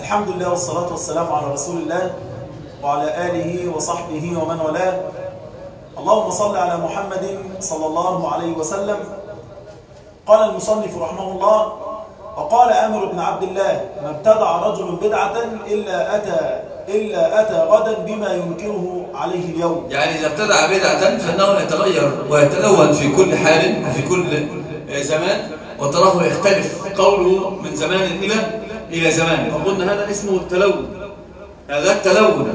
الحمد لله والصلاة والسلام على رسول الله وعلى آله وصحبه ومن والاه. اللهم صل على محمد صلى الله عليه وسلم. قال المصنف رحمه الله وقال أمر بن عبد الله ما ابتدع رجل بدعة إلا أتى إلا أتى غدا بما ينكره عليه اليوم. يعني إذا ابتدع بدعة فإنه يتغير ويتلون في كل حال وفي كل زمان وتراه يختلف قوله من زمان إلى إلى زمان. وقلنا هذا اسمه التلون. هذا التلون.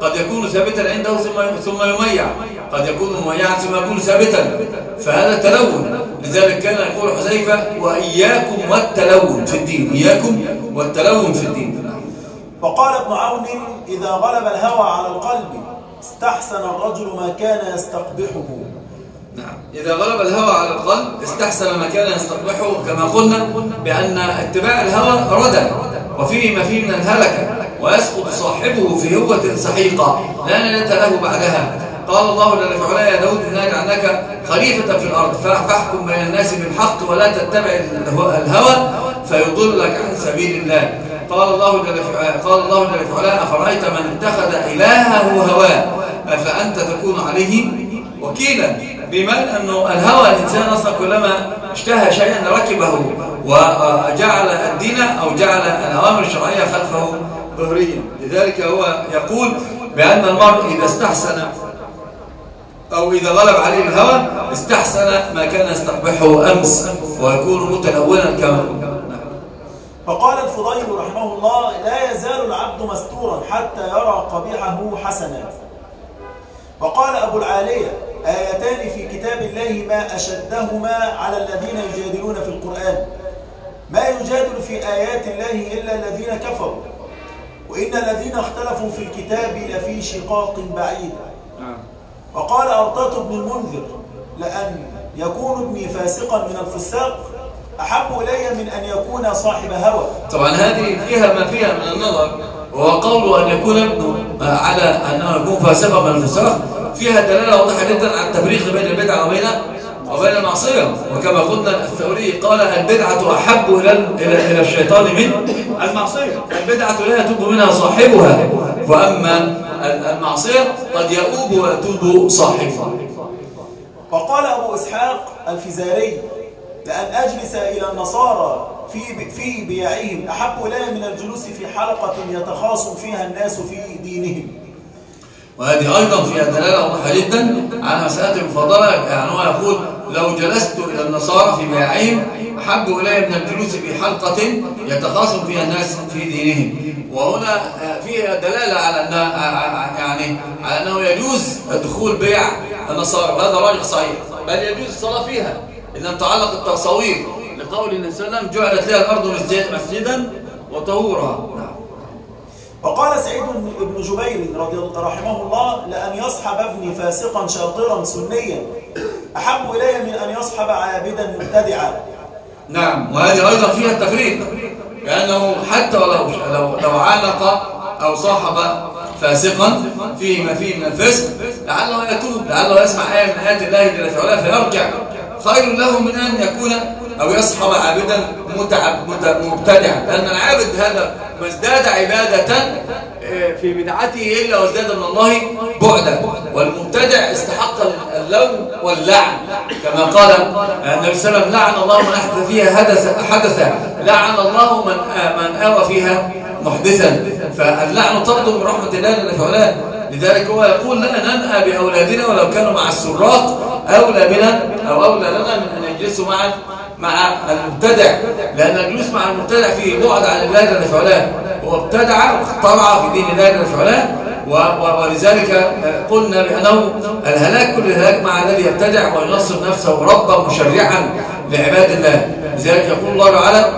قد يكون ثابتا عنده ثم ثم يميع. قد يكون مميعا ثم يكون ثابتا. فهذا تلون لذلك كان يقول حذيفة وإياكم والتلون في الدين. إياكم والتلون في الدين. وقال ابن عون إذا غلب الهوى على القلب استحسن الرجل ما كان يستقبحه. إذا غلب الهوى على القلب استحسن ما كان يستقبحه كما قلنا بأن اتباع الهوى ردى وفيه ما فيه من الهلكة ويسقط صاحبه في هوة سحيقة. لا نلت له بعدها. قال الله جل وعلا يا داود إنا جعلناك خليفة في الأرض فاحكم بين الناس بالحق ولا تتبع الهوى فيضلك عن سبيل الله. قال الله جل قال الله جل وعلا أفرأيت من اتخذ إلهه هواه؟ أفأنت تكون عليه وكيلا. بمعنى أنه الهوى الإنسان أصلا كلما اشتهى شيئا ركبه وجعل الدين أو جعل الأوامر الشرعية خلفه ظهريا. لذلك هو يقول بأن المرء إذا استحسن أو إذا غلب عليه الهوى استحسن ما كان يستقبحه أمس ويكون متلونا كما فقال الفضيل رحمه الله لا يزال العبد مستورا حتى يرى قبيحه حسنا. وقال أبو العالية آيتان في كتاب الله ما أشدهما على الذين يجادلون في القرآن. ما يجادل في آيات الله إلا الذين كفروا. وإن الذين اختلفوا في الكتاب لفي شقاق بعيد. وقال أرطاة بن المنذر لأن يكون ابني فاسقا من الفساق أحب إلي من أن يكون صاحب هوى. طبعا هذه فيها ما فيها من النظر وهو قول أن يكون ابنه على أنه يكون فاسقا من الفساق. فيها دلالة واضحة جدا على التفريق بين البدعة وبين وبين المعصية. وكما قلنا الثوري قال البدعة أحب إلى إلى الشيطان من المعصية. البدعة لا يتوب منها صاحبها. وأما المعصية قد يؤوب ويتوب صاحبها. وقال أبو إسحاق الفزاري لأن أجلس إلى النصارى في في بيعهم أحب إلي من الجلوس في حلقة يتخاصم فيها الناس في دينهم. وهذه أيضا فيها دلالة واضحة جدا على مسألة المفاضلة. يعني هو يقول لو جلست إلى النصارى في بيعهم أحب إلي من الجلوس في حلقة يتخاصم فيها الناس في دينهم. وهنا فيها دلالة على أن يعني على أنه يجوز دخول بيع النصارى. وهذا راجح صحيح. بل يجوز الصلاة فيها. إن لم تعلق التصاوير لقول النبي صلى الله عليه وسلم جعلت لها الأرض مسجدا وطهورا. وقال سعيد بن جبير رضي الله رحمه الله لأن يصحب ابني فاسقا شاطرا سنيا أحب إلي من أن يصحب عابدا مبتدعا. نعم. وهذه أيضا فيها التفريق لأنه حتى ولو لو, لو علق أو صاحب فاسقا فيه ما فيه من الفسق لعله يتوب لعله يسمع آية من آيات الله جل وعلا فيرجع. خير له من أن يكون أو يصحب عابدا متعب مبتدعا. لأن العابد هذا ما ازداد عبادة في بدعته إلا وازداد من الله بعدا. والمبتدع استحق اللوم واللعن. كما قال النبي صلى الله عليه وسلم لعن الله من أحدث فيها حدث حدثا. لعن الله من من آوى فيها محدثا. فاللعن طرد من رحمة الله وعلا. لذلك هو يقول لنا ننأى بأولادنا ولو كانوا مع السراق أولى بنا أو أولى لنا من أن يجلسوا مع مع المبتدع لأن الجلوس مع المبتدع فيه بعد عن الله جل وعلا هو ابتدع واخترع في دين الله جل وعلا ولذلك قلنا بأنه الهلاك كل الهلاك مع الذي يبتدع وينصب نفسه ربا مشرعا لعباد الله. لذلك يقول الله تعالى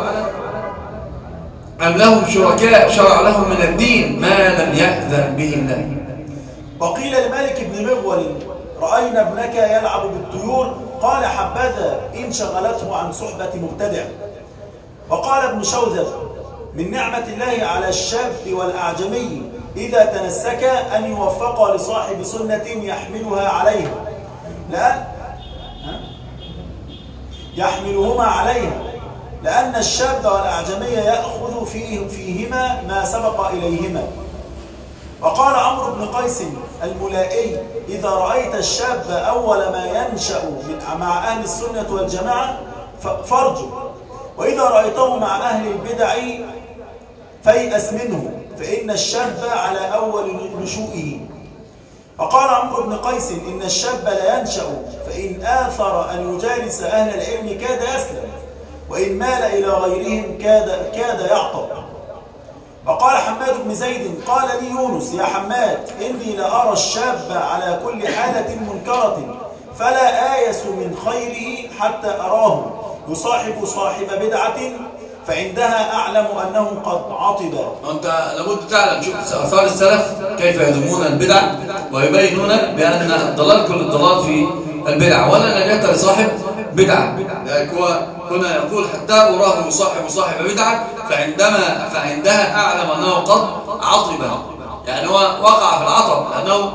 أم لهم شركاء شرع لهم من الدين ما لم يأذن به الله وقيل لمالك بن مغول رأينا ابنك يلعب بالطيور قال حبذا إن شغلته عن صحبة مبتدع. وقال ابن شوذب من نعمة الله على الشاب والأعجمي إذا تنسك أن يوفق لصاحب سنة يحملها عليها لأن يحملهما عليها لأن الشاب والأعجمي يأخذ يثبت فيه فيهما ما سبق إليهما. وقال عمرو بن قيس الملائي إذا رأيت الشاب أول ما ينشأ مع أهل السنة والجماعة فارجو. وإذا رأيته مع أهل البدع فيأس منه فإن الشاب على أول نشوئه. وقال عمرو بن قيس إن الشاب لا ينشأ فإن آثر أن يجالس أهل العلم كاد يسلم وإن مال إلى غيرهم كاد, كاد يعطب وقال حماد بن زيد قال لي يونس يا حماد إني لأرى الشاب على كل حالة منكرة فلا آيس من خيره حتى أراه. يصاحب صاحب بدعة فعندها أعلم أنه قد عطب. وانت لابد تعلم شوف أثار السلف كيف يذمون البدع ويبينون بأن الضلال كل الضلال في البدع ولا نجاة لصاحب بدعة. لذلك هو هنا يقول حتى أراه يصاحب صاحب بدعة فعندما فعندها أعلم أنه قد عطب. يعني هو وقع في العطب لأنه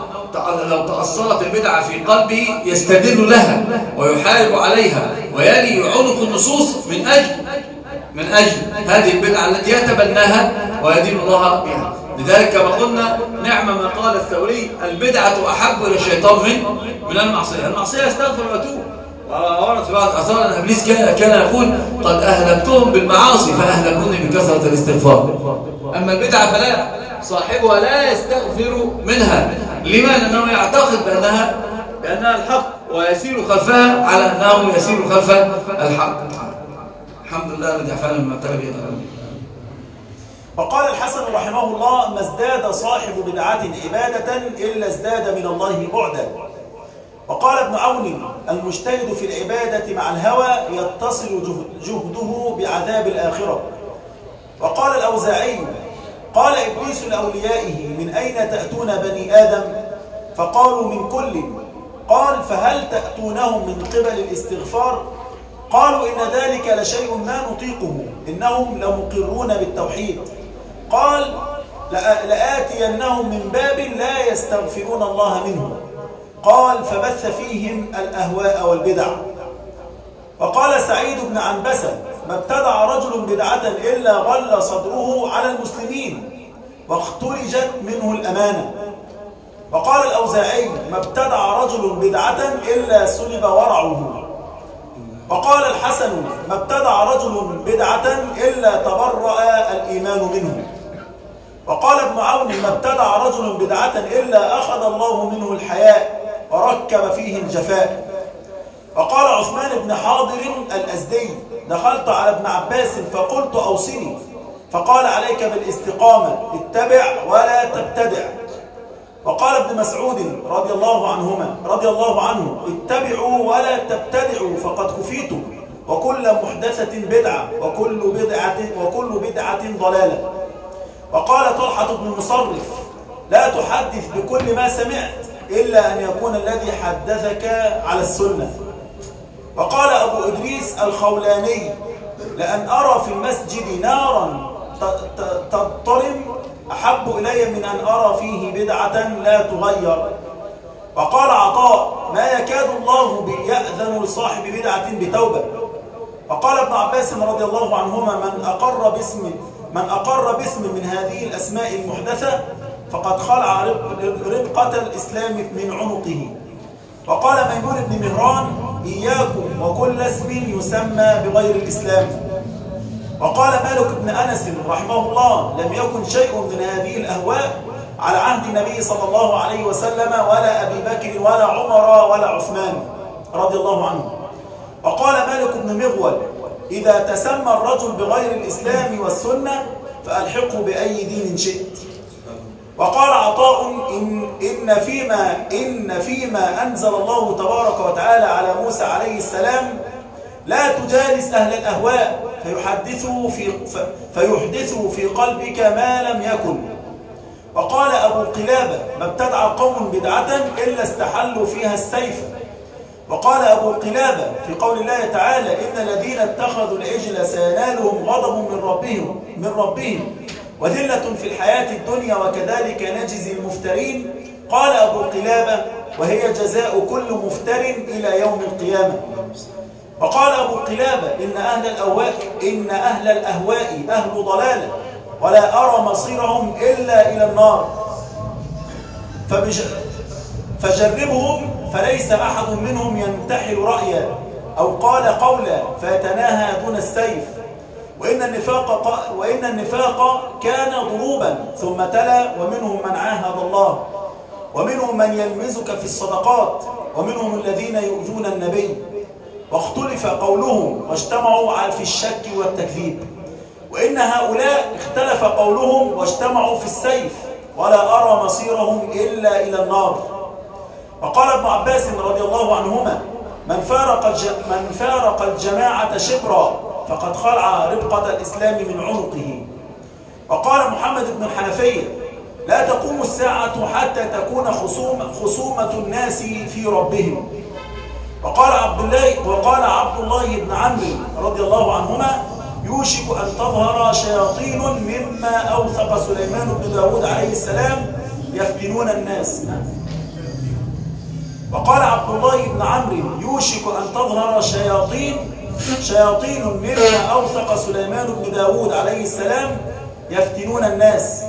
لو تأثرت البدعة في قلبه يستدل لها ويحارب عليها ويلي عنق النصوص من أجل من أجل هذه البدعة التي يتبناها ويدين الله بها. لذلك كما قلنا نعم ما قال الثوري البدعة أحب إلى الشيطان من من المعصية. المعصية يستغفر ويتوب. بعض الأثار أن إبليس كان, كان يقول قد أهلكتهم بالمعاصي فأهلكوني بكثرة الاستغفار. أما البدعة فلا صاحبها لا يستغفر منها. لما لأنه يعتقد بأنها بأنها الحق ويسير خلفها على أنه يسير خلف الحق. الحمد لله الذي عفانا مما ابتلى وقال الحسن رحمه الله ما ازداد صاحب بدعة عبادة إلا ازداد من الله بعدا. وقال ابن عون المجتهد في العبادة مع الهوى يتصل جهده بعذاب الآخرة. وقال الأوزاعي قال إبليس لأوليائه من أين تأتون بني آدم؟ فقالوا من كل. قال فهل تأتونهم من قبل الاستغفار؟ قالوا إن ذلك لشيء ما نطيقه إنهم لمقرون بالتوحيد. قال لآتينهم من باب لا يستغفرون الله منه. قال فبث فيهم الأهواء والبدع. وقال سعيد بن عنبسة ما ابتدع رجل بدعة إلا غل صدره على المسلمين واخترجت منه الأمانة. وقال الأوزاعي ما ابتدع رجل بدعة إلا سلب ورعه. وقال الحسن ما ابتدع رجل بدعة إلا تبرأ الإيمان منه. وقال ابن عون ما ابتدع رجل بدعة إلا أخذ الله منه الحياء. وركب فيه الجفاء. وقال عثمان بن حاضر الأزدي دخلت على ابن عباس فقلت أوصني. فقال عليك بالاستقامة اتبع ولا تبتدع وقال ابن مسعود رضي الله عنهما رضي الله عنه اتبعوا ولا تبتدعوا فقد كفيتم وكل محدثة بدعة وكل بدعة وكل بدعة ضلالة. وقال طلحة بن مصرف لا تحدث بكل ما سمعت. إلا أن يكون الذي حدثك على السنة. وقال أبو إدريس الخولاني لأن أرى في المسجد نارا تضطرم أحب إلي من أن أرى فيه بدعة لا تغير. وقال عطاء ما يكاد الله يأذن لصاحب بدعة بتوبة. وقال ابن عباس رضي الله عنهما من أقر باسم من أقر باسم من هذه الأسماء المحدثة فقد خلع ربقة الإسلام من عنقه. وقال ميمون بن مهران إياكم وكل اسم يسمى بغير الإسلام. وقال مالك بن أنس رحمه الله لم يكن شيء من هذه الأهواء على عهد النبي صلى الله عليه وسلم ولا أبي بكر ولا عمر ولا عثمان رضي الله عنه. وقال مالك بن مغول إذا تسمى الرجل بغير الإسلام والسنة فألحقه بأي دين شئت. وقال عطاء إن, إن, فيما إن فيما أنزل الله تبارك وتعالى على موسى عليه السلام لا تجالس أهل الأهواء فيحدثوا في, فيحدثوا في قلبك ما لم يكن. وقال أبو قلابة ما ابتدع قوم بدعة إلا استحلوا فيها السيف. وقال أبو قلابة في قول الله تعالى إن الذين اتخذوا العجل سينالهم غضب من ربهم من ربهم. وذلة في الحياة الدنيا وكذلك نجزي المفترين. قال أبو قلابة وهي جزاء كل مفتر إلى يوم القيامة. وقال أبو قلابة إن أهل الأهواء إن أهل الأهواء أهل ضلالة ولا أرى مصيرهم إلا إلى النار. فجربهم فليس أحد منهم ينتحل رأيا أو قال قولا فيتناهى دون السيف. وإن النفاق. وإن النفاق كان ضروبا ثم تلا ومنهم من عاهد الله ومنهم من يلمزك في الصدقات ومنهم الذين يؤذون النبي واختلف قولهم واجتمعوا في الشك والتكذيب وإن هؤلاء اختلف قولهم واجتمعوا في السيف ولا أرى مصيرهم إلا إلى النار وقال ابن عباس رضي الله عنهما من فارق. من فارق الجماعة شبرا فقد خلع ربقة الإسلام من عنقه. وقال محمد بن الحنفية لا تقوم الساعة حتى تكون خصوم خصومة الناس في ربهم. وقال عبد الله وقال عبد الله بن عمرو رضي الله عنهما يوشك أن تظهر شياطين مما أوثق سليمان بن داود عليه السلام يفتنون الناس. وقال عبد الله بن عمرو يوشك أن تظهر شياطين شياطين مما أوثق سليمان بن داود عليه السلام يفتنون الناس.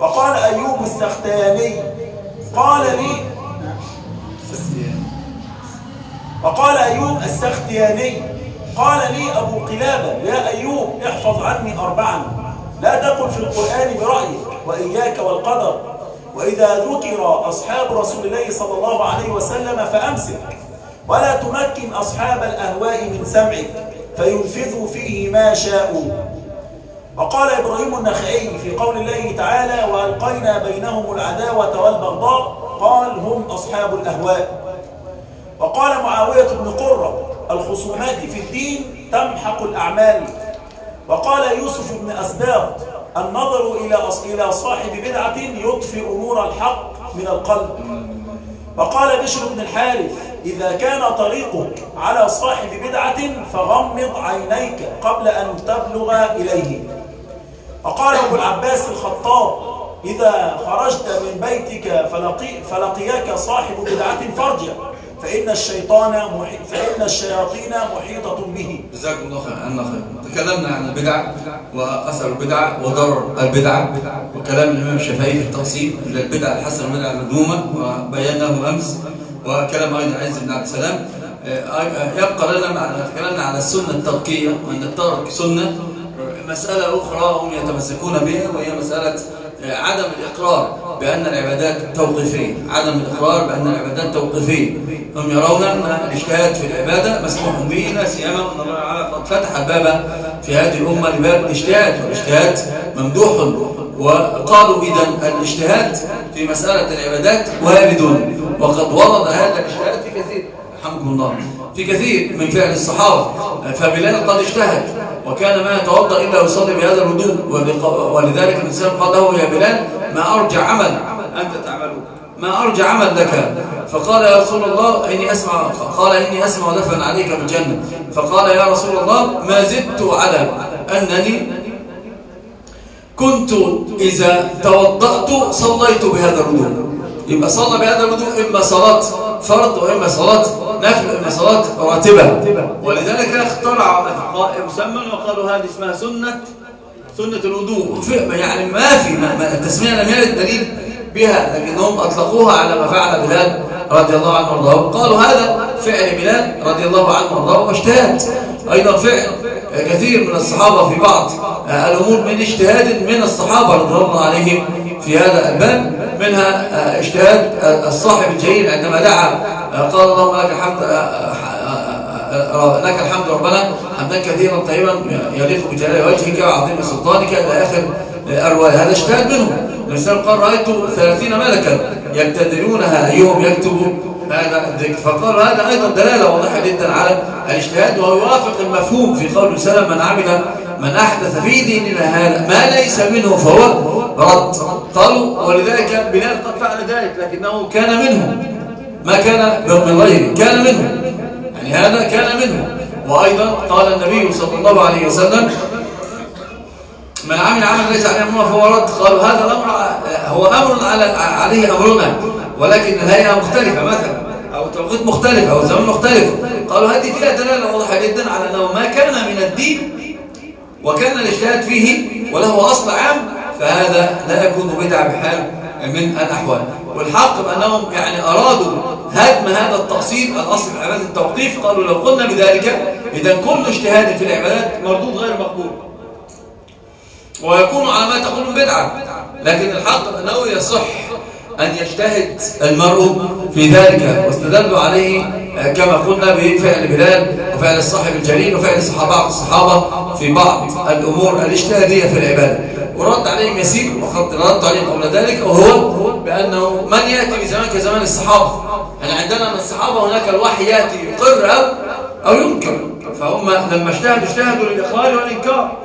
وقال أيوب السختياني قال لي وقال أيوب السختياني قال لي أبو قلابة يا أيوب احفظ عني أربعا لا تقل في القرآن برأيك وإياك والقدر وإذا ذكر أصحاب رسول الله صلى الله عليه وسلم فأمسك. ولا تمكن أصحاب الأهواء من سمعك فينفذوا فيه ما شاءوا. وقال إبراهيم النخعي في قول الله تعالى وألقينا بينهم العداوة والبغضاء قال هم أصحاب الأهواء. وقال معاوية بن قرة الخصومات في الدين تمحق الأعمال. وقال يوسف بن أسباط النظر إلى صاحب بدعة يطفئ نور الحق من القلب. وقال بشر بن الحارث إذا كان طريقك على صاحب بدعة فغمض عينيك قبل أن تبلغ إليه. وقال أبو العباس الخطاب إذا خرجت من بيتك فلقي فلقياك صاحب بدعة فارجع فإن الشيطان محي... فإن الشياطين محيطة به. جزاكم الله خير تكلمنا عن البدع وأثر البدعة وضرر البدعة وكلام الإمام الشافعي في التقسيم إلى البدع الحسنة والبدع المذمومة وبيناه أمس وكلام أيضا عز بن عبد السلام. يبقى لنا مع تكلمنا على السنة التركية وأن الترك سنة. مسألة أخرى هم يتمسكون بها وهي مسألة عدم الإقرار بأن العبادات توقيفية. عدم الإقرار بأن العبادات توقيفية. هم يرون أن الاجتهاد في العبادة مسموح به لا سيما أن الله تعالى قد فتح الباب في هذه الأمة لباب الاجتهاد. والاجتهاد ممدوح وقالوا إذا الاجتهاد في مسألة العبادات وارد وقد ورد هذا الاجتهاد في كثير. الحمد الله. في كثير من فعل الصحابة. فبلال قد اجتهد وكان ما يتوضأ إلا ويصلي بهذا الوضوء. ولذلك الإنسان قال له يا بلال ما ارجع عمل أنت تعمله. ما أرجع عمل لك. فقال يا رسول الله إني أسمع قال إني أسمع دفعا عليك بالجنة. فقال يا رسول الله ما زدت على أنني كنت إذا توضأت صليت بهذا الوضوء. يبقى صلى بهذا الوضوء إما صلاه فرض وإما صلاه نفل وإما صلاه راتبة. ولذلك اخترع مسمى وقالوا هذه اسمها سنة سنة الوضوء. يعني ما في التسمية لم يرد دليل. بها لكنهم أطلقوها على ما فعل بلال رضي الله عنه وارضاه. قالوا هذا فعل بلال رضي الله عنه وارضاه واجتهاد. أيضا فعل كثير من الصحابة في بعض الأمور من اجتهاد من الصحابة رضي الله عليهم في هذا الباب. منها اجتهاد الصاحب الجليل عندما دعا قال اللهم لك الحمد لك الحمد ربنا حمدا كثيرا طيبا يليق بجلال وجهك وعظيم سلطانك إلى آخر الروايه هذا اجتهاد منهم. الرسول قال رايت ثلاثين ملكا يبتدرونها أيهم يكتب؟ هذا الذكر. فقال هذا أيضا دلالة واضحة جدا على الاجتهاد وهو يوافق المفهوم في قول سلم من عمل من أحدث في ديننا هذا ما ليس منه فهو رد. قالوا ولذلك بلال قد فعل ذلك لكنه كان منه. ما كان من غيره كان منه. يعني هذا كان منه. وأيضا قال النبي صلى الله عليه وسلم من عمل عمل ليس عليه أمرنا فهو رد. قالوا هذا الأمر هو أمر على عليه أمرنا. ولكن الهيئة مختلفة مثلا أو توقيت مختلف أو زمان مختلف. قالوا هذه فيها دلالة واضحة جدا على أنه ما كان من الدين وكان الاجتهاد فيه وله أصل عام فهذا لا يكون بدعة بحال من الأحوال. والحق بأنهم يعني أرادوا هدم هذا التقصير الأصل في عبادة التوقيف. قالوا لو قلنا بذلك إذا كل اجتهاد في العبادات مردود غير مقبول. ويكون على ما تقولون بدعة. لكن الحق أنه يصح أن يجتهد المرء في ذلك واستدلوا عليه كما قلنا بفعل بلال وفعل الصاحب الجليل وفعل بعض الصحابة في بعض الأمور الاجتهادية في العبادة. ورد عليهم يسير وقد رد عليهم قبل ذلك وهو بأنه من يأتي بزمان كزمان الصحابة؟ يعني عندنا من الصحابة هناك الوحي يأتي يقر أو, أو ينكر. فهم لما اجتهدوا اجتهدوا للإقرار والإنكار.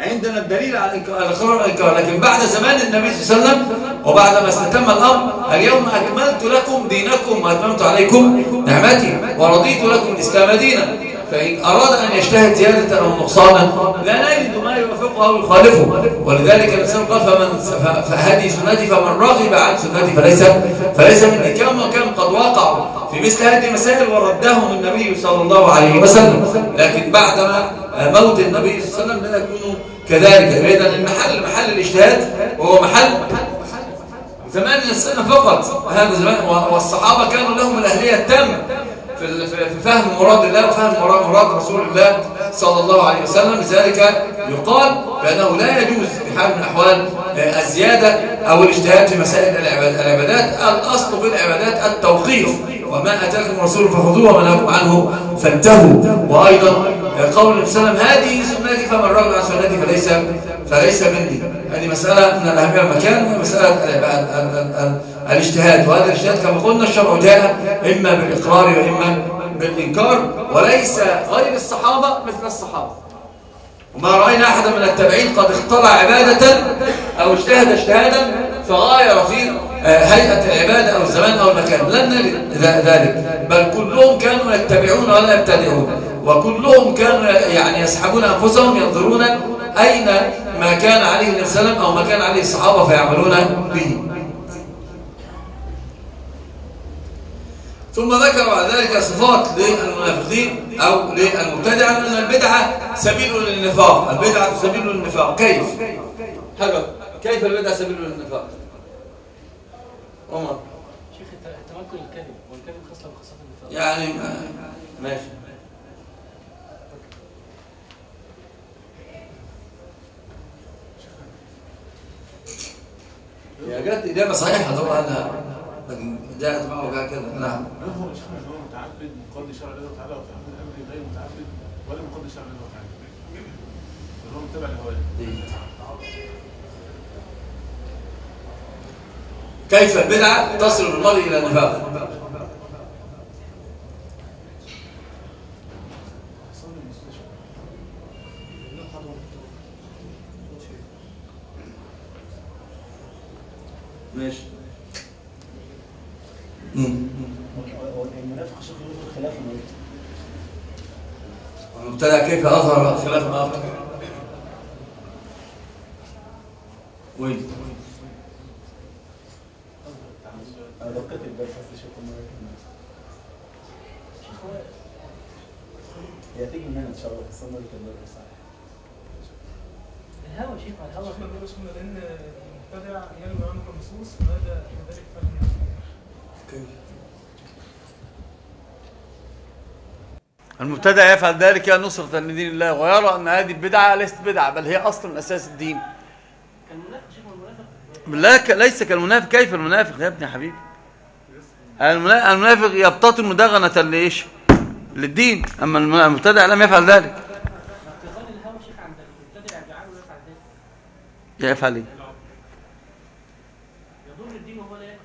عندنا الدليل على الإقرار والإنكار لكن بعد زمان النبي صلى الله عليه وسلم وبعد ما استتم الأمر اليوم أكملت لكم دينكم وأتممت عليكم نعمتي ورضيت لكم الإسلام دينا. فإن أراد أن يجتهد زيادة أو نقصانا لا نجد ما يوافقه أو يخالفه. ولذلك الإنسان قال فمن فهدي سنتي فمن رغب عن سنتي فليس فليس مني. كما كان قد وقعوا في مثل هذه المسائل وردهم النبي صلى الله عليه وسلم. لكن بعدما موت النبي صلى الله عليه وسلم لا يكون كذلك. إذا المحل محل الاجتهاد وهو محل. زمان السنة فقط. هذا زمان. والصحابة كانوا لهم الأهلية التامة في فهم مراد الله وفهم مراد, رسول الله صلى الله عليه وسلم. لذلك يقال بأنه لا يجوز بحال من الأحوال الزيادة أو الاجتهاد في مسائل العبادات. الأصل في العبادات التوقيف. وما أتاكم الرسول فخذوه وما نهاكم عنه فانتهوا. وأيضا قول النبي صلى الله عليه وسلم هذه سنتي فمن رغب عن سنتي فليس فليس مني. هذه مسألة من الأهمية المكان ومسألة الاجتهاد. وهذا الاجتهاد كما قلنا الشرع جاء إما بالإقرار وإما بالإنكار وليس غير الصحابة مثل الصحابة. وما رأينا أحدا من التابعين قد اخترع عبادة أو اجتهد اجتهادا فغاير في هيئة العبادة أو الزمان أو المكان. لن نجد ذلك. بل كلهم كانوا يتبعون ولا يبتدعون وكلهم كانوا يعني يسحبون أنفسهم ينظرون أين ما كان عليه النبي صلى الله عليه وسلم أو ما كان عليه الصحابة فيعملون به. ثم ذكر بعد ذلك صفات للمنافقين أو للمبتدعة أن البدعة سبيل للنفاق. البدعة سبيل للنفاق. كيف؟ حاجة كيف البدعة سبيل للنفاق؟ عمر. شيخ التمكن الكذب والكذب من خصائص النفاق. يعني ماشي. هي جت إجابة صحيحة طبعا جاءت معه هكذا نعم. هو متعبد مقضي شرع الله تعالى وتعبد غير متعبد ولا مقضي شرع الله تعالى؟ هو متبع لهواه كيف البدعة تصل بالمرء إلى النفاق؟ ماشي. المنافق شيخ يقول خلاف المريض المبتدع كيف أظهر خلاف ما أبطل وين الدرس هي هتيجي من هنا إن شاء الله؟ بس أنا قلت الدرس صح. الهوى شيخ لأن عنه النصوص وهذا كذلك فهم المبتدع يفعل ذلك نصرة لدين الله ويرى أن هذه البدعة ليست بدعة بل هي أصل من أساس الدين. المنافق شيخ المنافق لا ليس كالمنافق. كيف المنافق يا ابني يا حبيبي؟ المنا- المنافق يبتطن مدغنة لإيش؟ للدين. أما الم- المبتدع لم يفعل ذلك. اقتضاء الهوى شيخ عند المبتدع يفعله ويفعل ذلك يفعل إيه يضر الدين وهو لا يفعل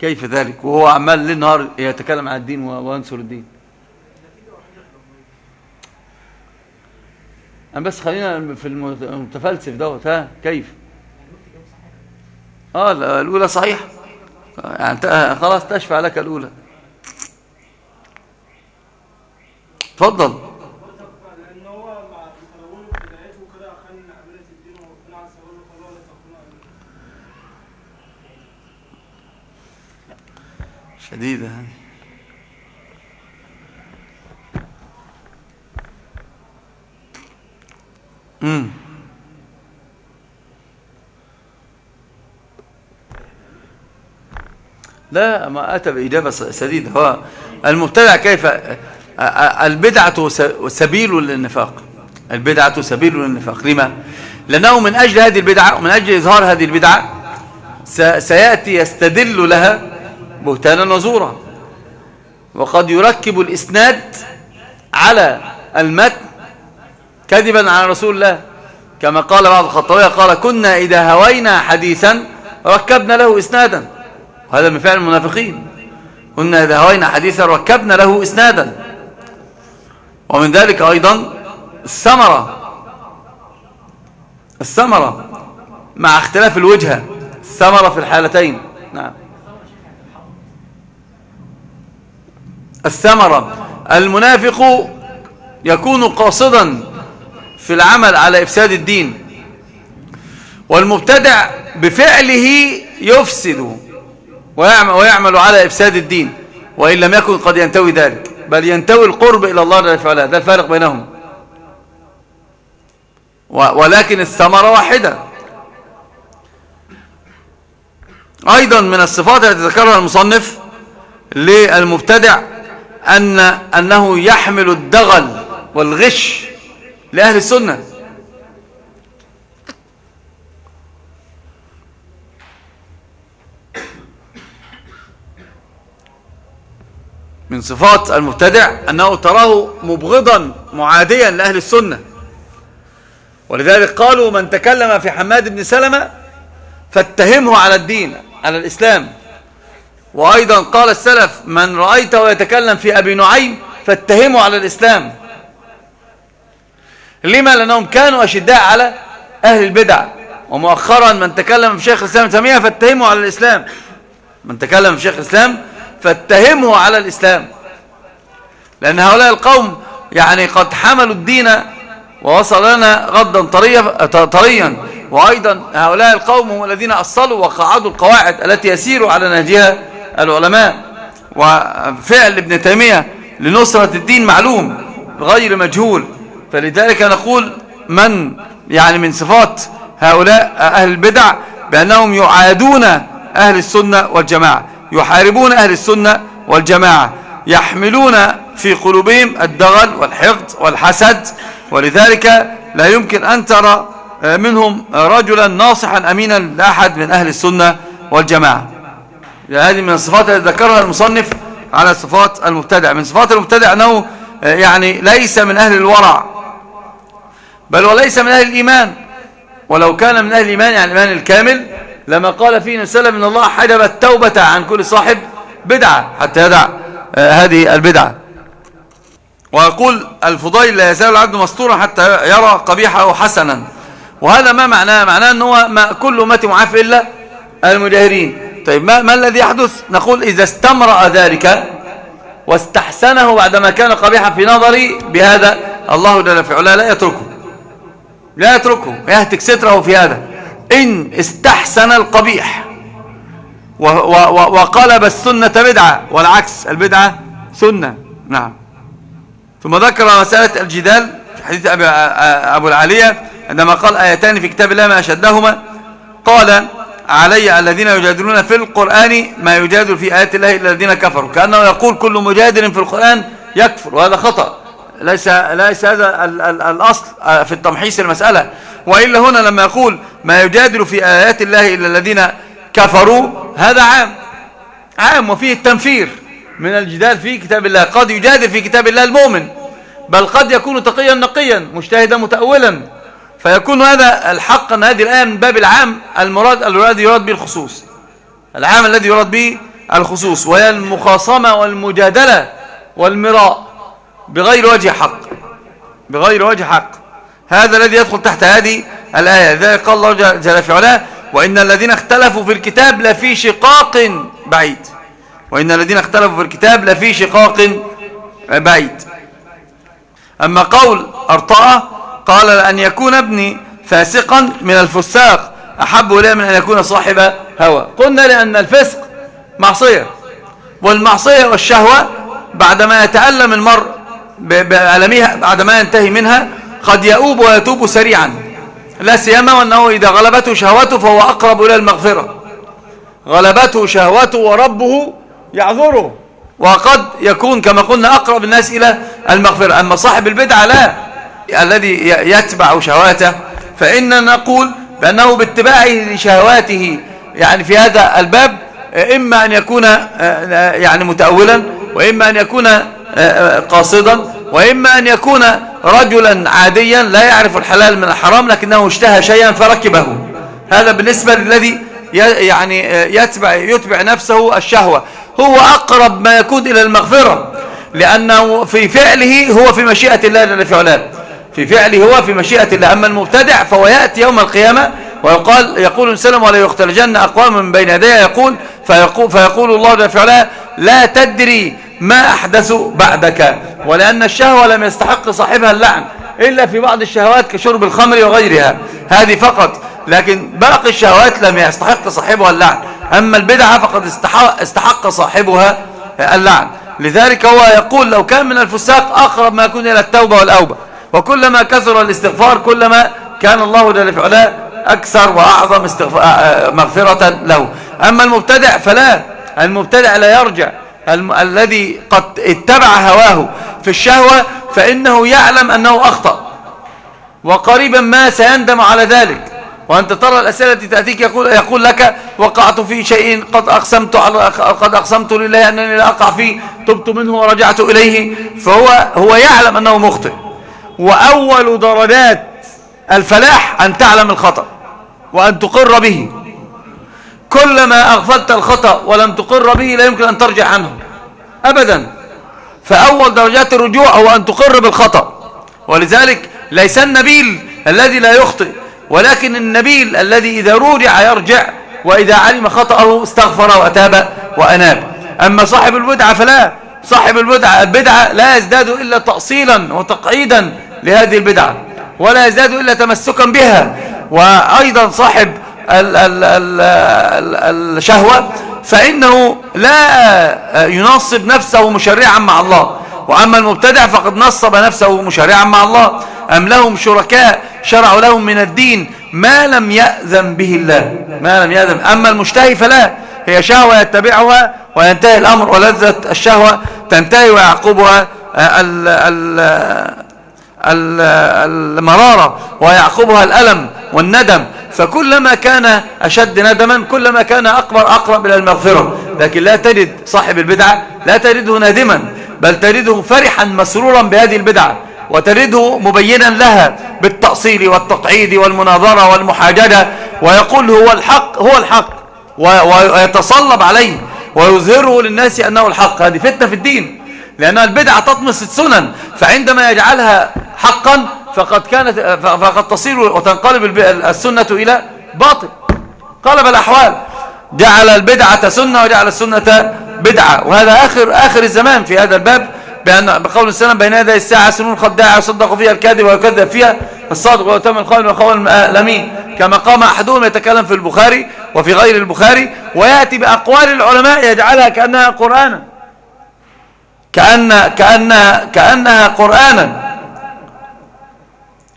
كيف ذلك؟ وهو عمال ليل نهار يتكلم عن الدين وينصر الدين. أنا بس خلينا في المت- المتفلسف دوت ها؟ كيف؟ آه الأولى صحيح يعني خلاص تشفع لك الأولى. تفضل. شديدة هذه. لا ما أتى بإجابة سديدة. هو المبتدع كيف؟ البدعة سبيل للنفاق. البدعة سبيل للنفاق. لما؟ لأنه من أجل هذه البدعة ومن أجل إظهار هذه البدعة سيأتي يستدل لها بهتانا وزورا وقد يركب الإسناد على المتن كذبا على رسول الله. كما قال بعض الخطابية قال كنا إذا هوينا حديثا ركبنا له إسنادا. وهذا من فعل المنافقين. كنا إذا هوينا حديثا ركبنا له إسنادا. ومن ذلك أيضا الثمرة. الثمرة مع اختلاف الوجهة الثمرة في الحالتين. نعم. الثمرة. المنافق يكون قاصدا في العمل على إفساد الدين. والمبتدع بفعله يفسد ويعمل, على إفساد الدين. وإن لم يكن قد ينتوي ذلك. بل ينتوي القرب إلى الله جل وعلا. ده الفارق بينهم. ولكن الثمرة واحدة. أيضا من الصفات التي ذكرها المصنف للمبتدع أن أنه يحمل الدغل والغش لأهل السنة. من صفات المبتدع أنه تراه مبغضا معاديا لأهل السنة. ولذلك قالوا من تكلم في حماد بن سلمة فاتهمه على الدين على الإسلام. وأيضا قال السلف من رأيته يتكلم في أبي نعيم فاتهمه على الإسلام. لما؟ لأنهم كانوا أشداء على أهل البدع. ومؤخرا من تكلم في شيخ الإسلام تيمية فاتهمه على الإسلام. من تكلم في شيخ الإسلام فاتهمه على الإسلام. لأن هؤلاء القوم يعني قد حملوا الدين ووصل لنا غدا طريا طريا. وأيضا هؤلاء القوم هم الذين أصلوا وقعدوا القواعد التي يسير على نهجها. العلماء وفعل ابن تيمية لنصرة الدين معلوم غير مجهول. فلذلك نقول من يعني من صفات هؤلاء أهل البدع بأنهم يعادون أهل السنة والجماعة يحاربون أهل السنة والجماعة يحملون في قلوبهم الدغل والحقد والحسد. ولذلك لا يمكن أن ترى منهم رجلا ناصحا أمينا لأحد من أهل السنة والجماعة. هذه من الصفات التي ذكرها المصنف على صفات المبتدع. من صفات المبتدع أنه يعني ليس من أهل الورع بل وليس من أهل الإيمان. ولو كان من أهل الإيمان يعني الإيمان الكامل لما قال فيه نسلم إن الله حجب التوبة عن كل صاحب بدعة حتى يدع هذه البدعة. ويقول الفضيل لا يزال العبد مستورا حتى يرى قبيحه حسنا. وهذا ما معناه؟ معناه أنه ما كل أمتي معاف إلا المجاهرين طيب ما, ما الذي يحدث؟ نقول إذا استمرأ ذلك واستحسنه بعدما كان قبيحا في نظري بهذا الله جل في علاه لا يتركه. لا يتركه يهتك ستره في هذا. إن استحسن القبيح وقلب السنة بدعة والعكس البدعة سنة. نعم. ثم ذكر مسألة الجدال في حديث أبو العالية عندما قال آيتان في كتاب الله ما أشدهما قال علي الذين يجادلون في القرآن ما يجادل في آيات الله إلا الذين كفروا. كأنه يقول كل مجادل في القرآن يكفر وهذا خطأ. ليس, ليس هذا ال ال الأصل في التمحيص المسألة. وإلا هنا لما يقول ما يجادل في آيات الله إلا الذين كفروا هذا عام. عام وفيه التنفير من الجدال في كتاب الله. قد يجادل في كتاب الله المؤمن بل قد يكون تقيا نقيا مجتهدا متأولا. فيكون هذا الحق أن هذه الآية من باب العام المراد الذي يراد به الخصوص. العام الذي يراد به الخصوص وهي المخاصمة والمجادلة والمراء بغير وجه حق. بغير وجه حق. هذا الذي يدخل تحت هذه الآية. ذلك قال الله جل في علاه وإن الذين اختلفوا في الكتاب لفي شقاق بعيد. وإن الذين اختلفوا في الكتاب لفي شقاق بعيد. أما قول أرطاء قال لأن يكون ابني فاسقا من الفساق. أحب إليه من أن يكون صاحب هوى. قلنا لأن الفسق معصية والمعصية والشهوة بعدما يتألم المرء بألمها بعدما ينتهي منها قد يؤوب ويتوب سريعا. لا سيما وأنه إذا غلبته شهوته فهو أقرب إلى المغفرة. غلبته شهوته وربه يعذره. وقد يكون كما قلنا أقرب الناس إلى المغفرة. أما صاحب البدعة لا. الذي يتبع شهواته فإننا نقول بأنه باتباعه لشهواته يعني في هذا الباب إما أن يكون يعني متأولا وإما أن يكون قاصدا وإما أن يكون رجلا عاديا لا يعرف الحلال من الحرام لكنه اشتهى شيئا فركبه. هذا بالنسبة للذي يعني يتبع, يتبع نفسه الشهوة. هو أقرب ما يكون إلى المغفرة لأنه في فعله هو في مشيئة الله جل في فعله هو في مشيئة الله. أما المبتدع فهو يأتي يوم القيامة ويقال يقول السلام ولا يختلجن أقوام من بين يديه يقول فيقول, فيقول الله جل في علاه لا تدري ما أحدثوا بعدك. ولأن الشهوة لم يستحق صاحبها اللعن إلا في بعض الشهوات كشرب الخمر وغيرها. هذه فقط. لكن باقي الشهوات لم يستحق صاحبها اللعن. أما البدعة فقد استحق, استحق صاحبها اللعن. لذلك هو يقول لو كان من الفساق أقرب ما يكون إلى التوبة والأوبة. وكلما كثر الاستغفار كلما كان الله جل في علاه أكثر وأعظم مغفرة له. أما المبتدع فلا. المبتدع لا يرجع. الذي قد اتبع هواه في الشهوة فإنه يعلم أنه أخطأ. وقريبا ما سيندم على ذلك. وأنت ترى الأسئلة التي تأتيك يقول, يقول لك وقعت في شيء قد أقسمت, على قد أقسمت لله أنني لا أقع فيه تبت منه ورجعت إليه. فهو هو يعلم أنه مخطئ. وأول درجات الفلاح أن تعلم الخطأ وأن تقر به. كلما أغفلت الخطأ ولم تقر به لا يمكن أن ترجع عنه أبدا. فأول درجات الرجوع هو أن تقر بالخطأ. ولذلك ليس النبيل الذي لا يخطئ ولكن النبيل الذي إذا رجع يرجع وإذا علم خطأه استغفر وأتاب وأناب. أما صاحب البدعة فلا صاحب البدعة البدعة لا يزداد إلا تأصيلا وتقعيدا. لهذه البدعة ولا يزداد إلا تمسكا بها. وأيضا صاحب ال ال ال ال الشهوة فإنه لا ينصب نفسه مشرعا مع الله. وأما المبتدع فقد نصب نفسه مشرعا مع الله. أم لهم شركاء شرعوا لهم من الدين ما لم يأذن به الله ما لم يأذن. أما المشتهي فلا هي شهوة يتبعها وينتهي الأمر. ولذة الشهوة تنتهي ويعقبها ال ال المرارة ويعقبها الألم والندم. فكلما كان أشد ندما كلما كان أكبر أقرب إلى المغفرة. لكن لا تجد صاحب البدعة لا تجده نادما بل تجده فرحا مسرورا بهذه البدعة وتجده مبينا لها بالتأصيل والتقعيد والمناظرة والمحاجدة ويقول هو الحق هو الحق ويتصلب عليه ويظهره للناس أنه الحق. هذه فتنة في الدين. لأن البدعة تطمس السنن فعندما يجعلها حقا فقد كانت فقد تصير وتنقلب السنة إلى باطل. قلب الأحوال. جعل البدعة سنة وجعل السنة بدعة. وهذا آخر آخر الزمان في هذا الباب بأن بقول السلام بين يدي الساعة سنون خداعة يصدق فيها الكاذب ويكذب فيها. الصادق ويتم القول وقول الأمين. كما قام أحدهم يتكلم في البخاري وفي غير البخاري ويأتي بأقوال العلماء يجعلها كأنها قرآنا. كأن كأنها كأنها قرآنا.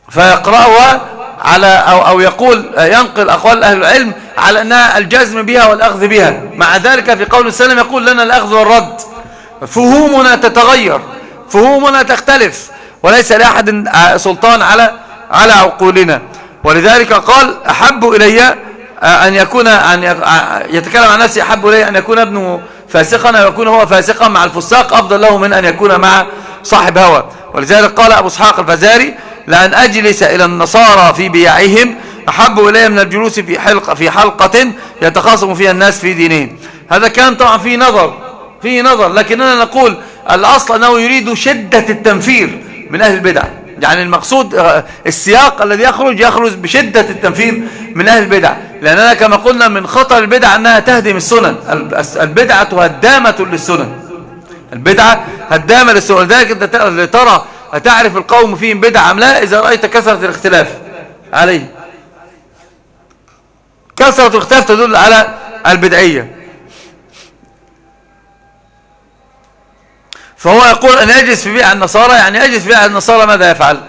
فيقرأها على أو, أو يقول ينقل أقوال أهل العلم على أنها الجزم بها والأخذ بها. مع ذلك في قول السلام يقول لنا الأخذ والرد. فهومنا تتغير. فهومنا تختلف. وليس لأحد سلطان على على عقولنا. ولذلك قال أحب إلي أن يكون أن يتكلم عن نفسه أحب إلي أن يكون ابنه فاسقا أو يكون هو فاسقا مع الفساق أفضل له من أن يكون مع صاحب هوى. ولذلك قال أبو إسحاق الفزاري لأن أجلس إلى النصارى في بيعهم أحب إلي من الجلوس في حلقة, في حلقة يتخاصم فيها الناس في دينهم. هذا كان طبعا فيه نظر فيه نظر. لكننا نقول الأصل أنه يريد شدة التنفير من أهل البدع. يعني المقصود السياق الذي يخرج يخرج بشدة التنفير من أهل البدع. لأننا كما قلنا من خطر البدع أنها تهدم السنن. البدعة هدامة للسنن. البدعة هدامة للسنن. لذلك أنت ترى أتعرف القوم فيهم بدعة أم لا؟ إذا رأيت كثرة الاختلاف. عليه كثرة الاختلاف تدل على البدعية. فهو يقول أن يجلس في بيع النصارى يعني يجلس في بيع النصارى ماذا يفعل؟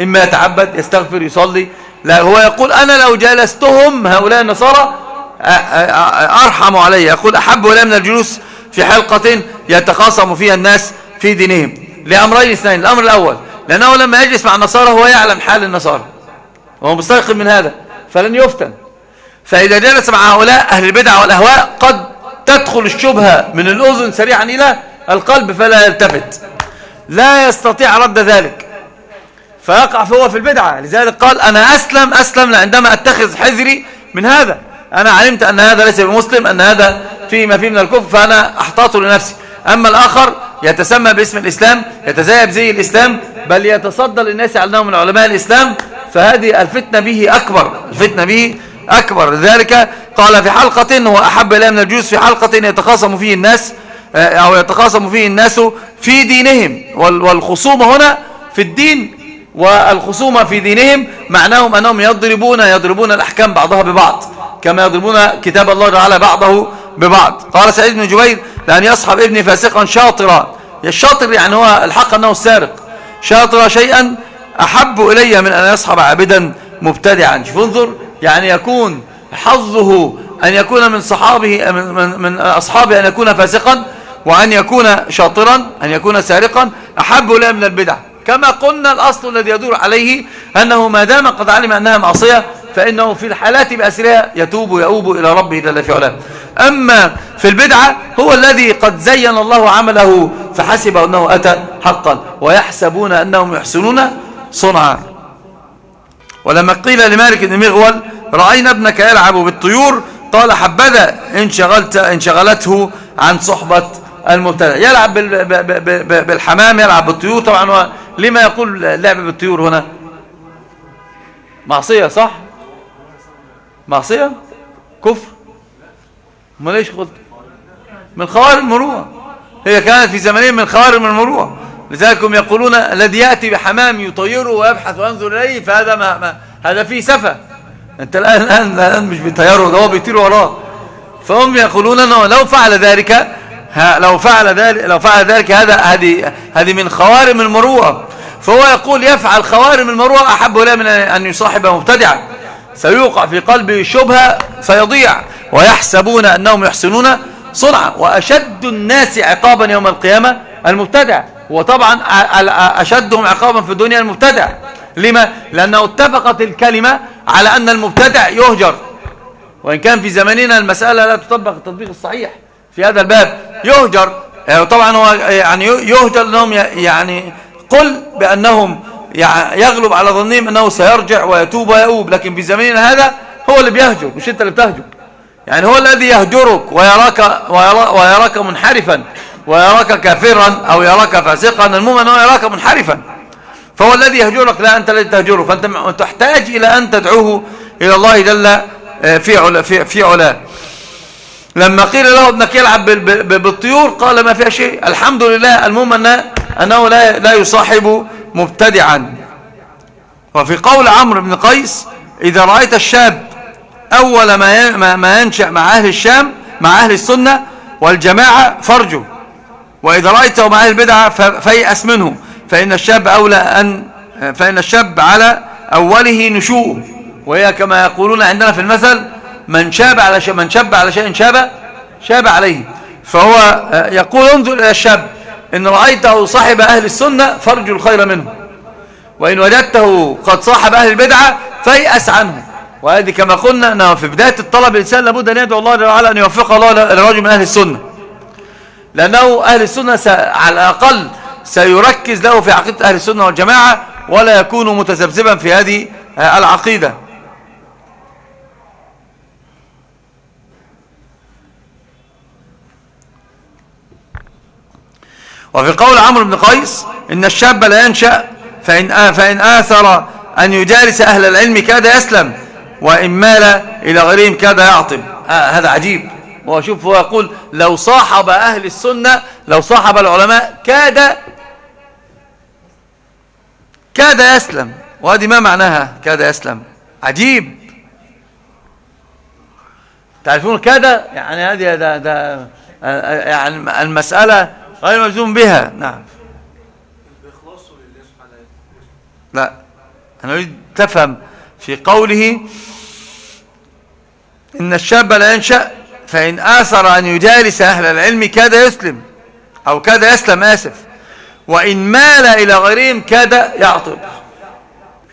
إما يتعبد يستغفر يصلي. لا هو يقول أنا لو جلستهم هؤلاء النصارى أرحم علي. يقول أحب إلي من الجلوس في حلقة يتخاصم فيها الناس في دينهم لأمرين اثنين. الأمر الأول لأنه لما يجلس مع النصارى هو يعلم حال النصارى وهو مستيقن من هذا فلن يفتن. فإذا جلس مع هؤلاء أهل البدع والأهواء قد تدخل الشبهة من الأذن سريعا إلى القلب فلا يلتفت. لا يستطيع رد ذلك. فيقع هو في البدعة. لذلك قال أنا أسلم أسلم عندما أتخذ حذري من هذا. أنا علمت أن هذا ليس بمسلم أن هذا فيه ما فيه من الكفر فأنا أحتاط لنفسي. أما الآخر يتسمى باسم الإسلام يتزايب زي الإسلام بل يتصدى للناس على أنه من علماء الإسلام. فهذه الفتنة به أكبر الفتنة به أكبر. لذلك قال في حلقة هو أحب إليه من الجوز في حلقة يتخاصم فيه الناس. أو يتخاصم فيه الناس في دينهم. وال- والخصومة هنا في الدين والخصومة في دينهم معناهم أنهم يضربون يضربون الأحكام بعضها ببعض كما يضربون كتاب الله تعالى بعضه ببعض. قال سعيد بن جبير لأن يصحب ابني فاسقا شاطرا. الشاطر يعني هو الحق أنه السارق. شاطر شيئا أحب إلي من أن يصحب عابدا مبتدعا. شوف انظر يعني يكون حظه أن يكون من صحابه من, من, من أصحابه أن يكون فاسقا وأن يكون شاطرا أن يكون سارقا أحب إليه من البدع. كما قلنا الأصل الذي يدور عليه أنه ما دام قد علم أنها معصية فإنه في الحالات بأسرها يتوب ويؤوب إلى ربه جل في علاه. أما في البدعة هو الذي قد زين الله عمله فحسب أنه أتى حقا ويحسبون أنهم يحسنون صنعا. ولما قيل لمالك بن مغول رأينا ابنك يلعب بالطيور؟ قال حبذا إن, شغلت إن شغلته عن صحبة المبتدع يلعب بالحمام يلعب بالطيور. طبعا لما يقول لعب بالطيور هنا؟ معصية صح؟ معصية؟ كفر؟ ما ليش قلت من خوارم المروءة. هي كانت في زمنين من خوارم المروءة. لذلك هم يقولون الذي يأتي بحمام يطيره ويبحث وينظر إليه فهذا ما, ما هذا فيه سفة. أنت الآن, الآن, الآن مش بيطيره ده هو بيطير وراه. فهم يقولون أنه لو فعل ذلك لو فعل ذلك لو فعل ذلك هذا هذه هذه من خوارم المروءة. فهو يقول يفعل خوارم المروءة أحب له من أن يصاحب مبتدعا. سيوقع في قلبه شبهة فيضيع. ويحسبون أنهم يحسنون صنعا. وأشد الناس عقابا يوم القيامة المبتدع. وطبعا أشدهم عقابا في الدنيا المبتدع. لما؟ لأنه اتفقت الكلمة على أن المبتدع يهجر. وإن كان في زماننا المسألة لا تطبق التطبيق الصحيح. في هذا الباب يهجر. يعني طبعا هو يعني يهجر لهم يعني قل بأنهم يغلب على ظنهم أنه سيرجع ويتوب ويؤوب لكن في زماننا هذا هو اللي بيهجر مش أنت اللي بتهجر. يعني هو الذي يهجرك ويراك, ويراك منحرفا ويراك كافرا أو يراك فاسقا المهم أنه يراك منحرفا. فهو الذي يهجرك لا أنت الذي تهجره. فأنت تحتاج إلى أن تدعوه إلى الله جل في علا في, في علاه لما قيل له ابنك يلعب بالطيور قال ما فيها شيء. الحمد لله المهم أنه, لا, لا يصاحب مبتدعا. وفي قول عمرو بن قيس إذا رأيت الشاب أول ما ما ينشأ مع أهل الشام مع أهل السنة والجماعة فرجه. وإذا رأيته مع أهل البدعة فيأس منه. فإن الشاب أولى أن فإن الشاب على أوله نشوء وهي كما يقولون عندنا في المثل من شاب على شيء من شاب على شيء شاب شاب عليه. فهو يقول انظر إلى الشاب إن رأيته صاحب أهل السنة فارجو الخير منه. وإن وجدته قد صاحب أهل البدعة فيأس عنه. وهذه كما قلنا أنه في بداية الطلب الإنسان لابد أن يدعو الله تعالى أن يوفق الله لرجل من أهل السنة. لأنه أهل السنة على الأقل سيركز له في عقيدة أهل السنة والجماعة ولا يكون متذبذبا في هذه العقيدة. وفي قول عمرو بن قيس إن الشاب لا ينشأ فإن, فإن آثر أن يجالس أهل العلم كاد يسلم وإن مال إلى غيرهم كاد يعطب. آه هذا عجيب. وشوف هو يقول لو صاحب أهل السنة لو صاحب العلماء كاد كاد يسلم. وهذه ما معناها كاد يسلم؟ عجيب. تعرفون كاد؟ يعني هذه ده ده يعني المسألة غير مجزوم بها. نعم. لا. أنا أريد تفهم في قوله إن الشاب لا ينشأ فإن آثر أن يجالس أهل العلم كاد يسلم أو كاد يسلم آسف. وإن مال إلى غيرهم كاد يعطب.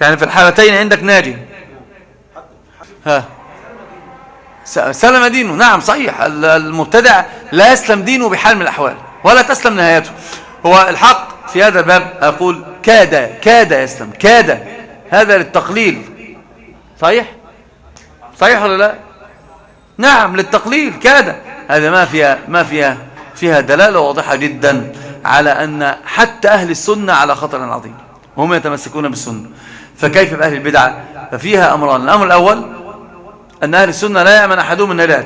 يعني في الحالتين عندك ناجي. ها. سلم دينه. نعم صحيح. ال- المبتدع لا يسلم دينه بحال من الأحوال. ولا تسلم نهايته. هو الحق في هذا الباب أقول كاد كاد يسلم كاد. هذا للتقليل. صحيح؟ صحيح ولا لا؟ نعم للتقليل كاد. هذا ما فيها ما فيها فيها دلالة واضحة جدا على أن حتى أهل السنة على خطر عظيم. هم يتمسكون بالسنة. فكيف بأهل البدعة ففيها أمران. الأمر الأول أن أهل السنة لا يأمن أحدهم النجاة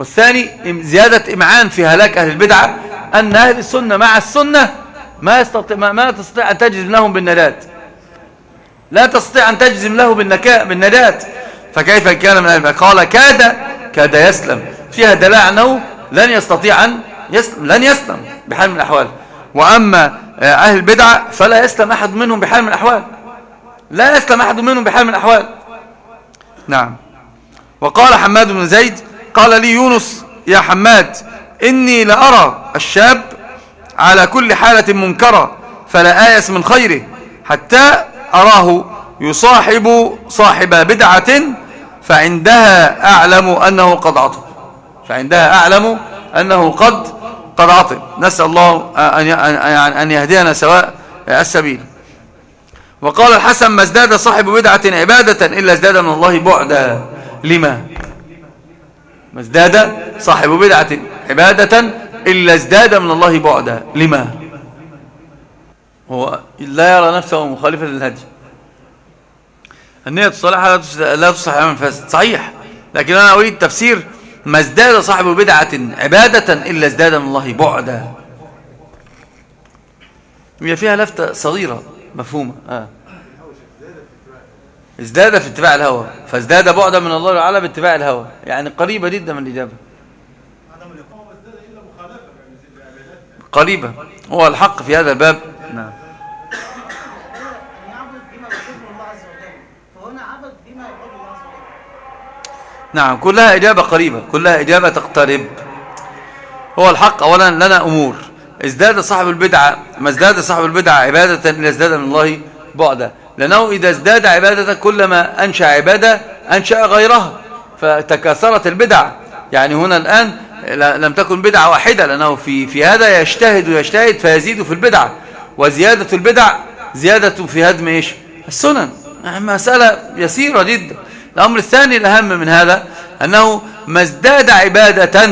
والثاني زيادة إمعان في هلاك أهل البدعة أن أهل السنة مع السنة ما, يستطيع ما, تستطيع أن تجزم لهم بالنجاة لا تستطيع أن تجزم له بالنكاء بالنجاة فكيف كان من أهل قال كاد كاد يسلم. فيها دلاء أنه لن يستطيع أن يسلم لن يسلم بحال من الأحوال. وأما آه، أهل البدعة فلا يسلم أحد منهم بحال من الأحوال. لا يسلم أحد منهم بحال من الأحوال. نعم. وقال حماد بن زيد قال لي يونس يا حماد إني لأرى الشاب على كل حالة منكرة فلا آيس من خيره حتى أراه يصاحب صاحب بدعة فعندها أعلم أنه قد عطب فعندها أعلم أنه قد قد عطب نسأل الله أن يهدينا سواء السبيل. وقال الحسن ما ازداد صاحب بدعة عبادة إلا ازداد من الله بعدا. لما؟ ما ازداد صاحب بدعة عبادة إلا ازداد من الله بعدا. لما؟ هو لا يرى نفسه مخالفا للهدي. النية الصالحة لا تص- لا تصلح أمام الفاسد صحيح. لكن أنا أريد تفسير ما ازداد صاحب بدعة عبادة إلا ازداد من الله بعدا. هي فيها لفتة صغيرة مفهومة. آه. ازداد في اتباع الهوى فازداد بعدا من الله تعالى باتباع الهوى يعني قريبة جدا من الإجابة. قريبة هو الحق في هذا الباب. نعم. نعم كلها إجابة قريبة كلها إجابة تقترب. هو الحق أولا لنا أمور. ازداد صاحب البدعة ما ازداد صاحب البدعة عبادة إلا ازداد من الله بعدا. لأنه إذا ازداد عبادة كلما أنشأ عبادة أنشأ غيرها. فتكاثرت البدع. يعني هنا الآن لم تكن بدعة واحدة لأنه في, في هذا يجتهد ويجتهد فيزيد في البدعة وزيادة البدع زيادة في هدم إيش؟ السنن. يعني مسألة يسيرة جدا. الأمر الثاني الأهم من هذا أنه ما ازداد عبادة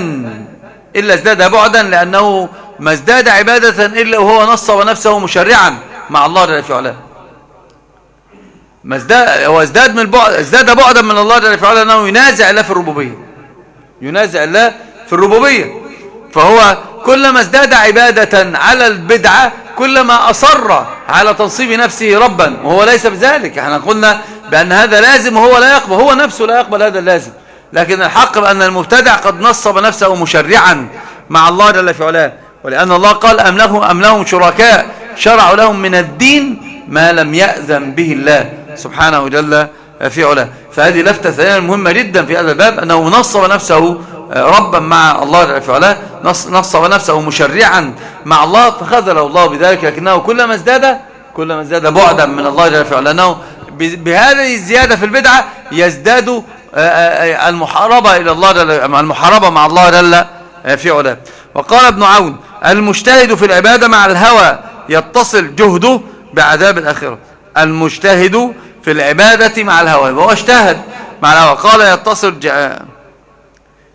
إلا ازداد بعدا لأنه ما ازداد عبادة إلا وهو نصب نفسه مشرعا مع الله جل في علاه ما ازداد هو ازداد من البعد ازداد بعدا من الله جل في علاه لأنه ينازع الله في الربوبية. ينازع الله في الربوبية. فهو كلما ازداد عبادة على البدعة كلما أصر على تنصيب نفسه ربا. وهو ليس بذلك. إحنا قلنا بأن هذا لازم وهو لا يقبل. هو نفسه لا يقبل هذا اللازم. لكن الحق بأن المبتدع قد نصب نفسه مشرعا مع الله جل في علاه ولأن الله قال أم لهم, أم لهم شركاء. شرعوا لهم من الدين ما لم يأذن به الله. سبحانه جل في علاه. فهذه لفتة ثانية مهمة جدا في هذا الباب أنه نصب نفسه ربا مع الله جل في علاه نص- نصب نفسه مشرعا مع الله فخذله الله بذلك لكنه كلما ازداد كلما ازداد بعدا من الله جل في علاه لأنه بهذه الزيادة في البدعة يزداد آه، آه، المحاربة إلى الله جل المحاربة مع الله جل آه، في علاه. وقال ابن عون المجتهد في العبادة مع الهوى يتصل جهده بعذاب الآخرة. المجتهد في العبادة مع الهوى وهو اجتهد مع الهوى. قال يتصل ج-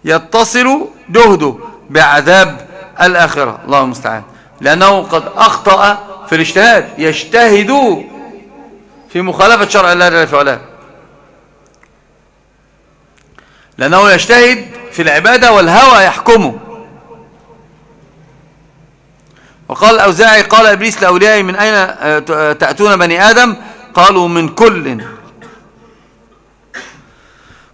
يتصل جهده بعذاب الآخرة. الله المستعان. لأنه قد أخطأ في الاجتهاد. يجتهد في مخالفة شرع الله جل في علاه. لأنه يجتهد في العبادة والهوى يحكمه. وقال الأوزاعي قال إبليس لأوليائي من أين تأتون بني آدم؟ قالوا من كل.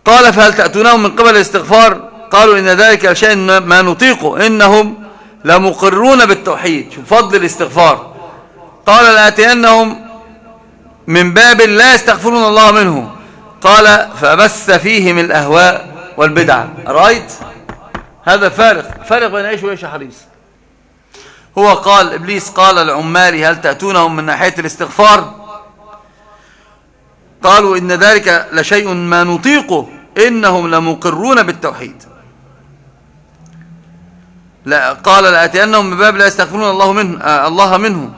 قال فهل تأتونهم من قبل الاستغفار؟ قالوا إن ذلك شيء ما نطيقه إنهم لمقرون بالتوحيد. شوف فضل الاستغفار. قال لآتينهم من باب لا يستغفرون الله منه. قال فبث فيهم الأهواء والبدع. رأيت هذا فارق. فارق بين إيش وإيش يا حريص هو قال إبليس قال لعمالي هل تأتونهم من ناحية الاستغفار؟ قالوا إن ذلك لشيء ما نطيقه إنهم لمقرون بالتوحيد. لا قال لأتينهم من باب لا يستغفرون الله منه آه الله منه.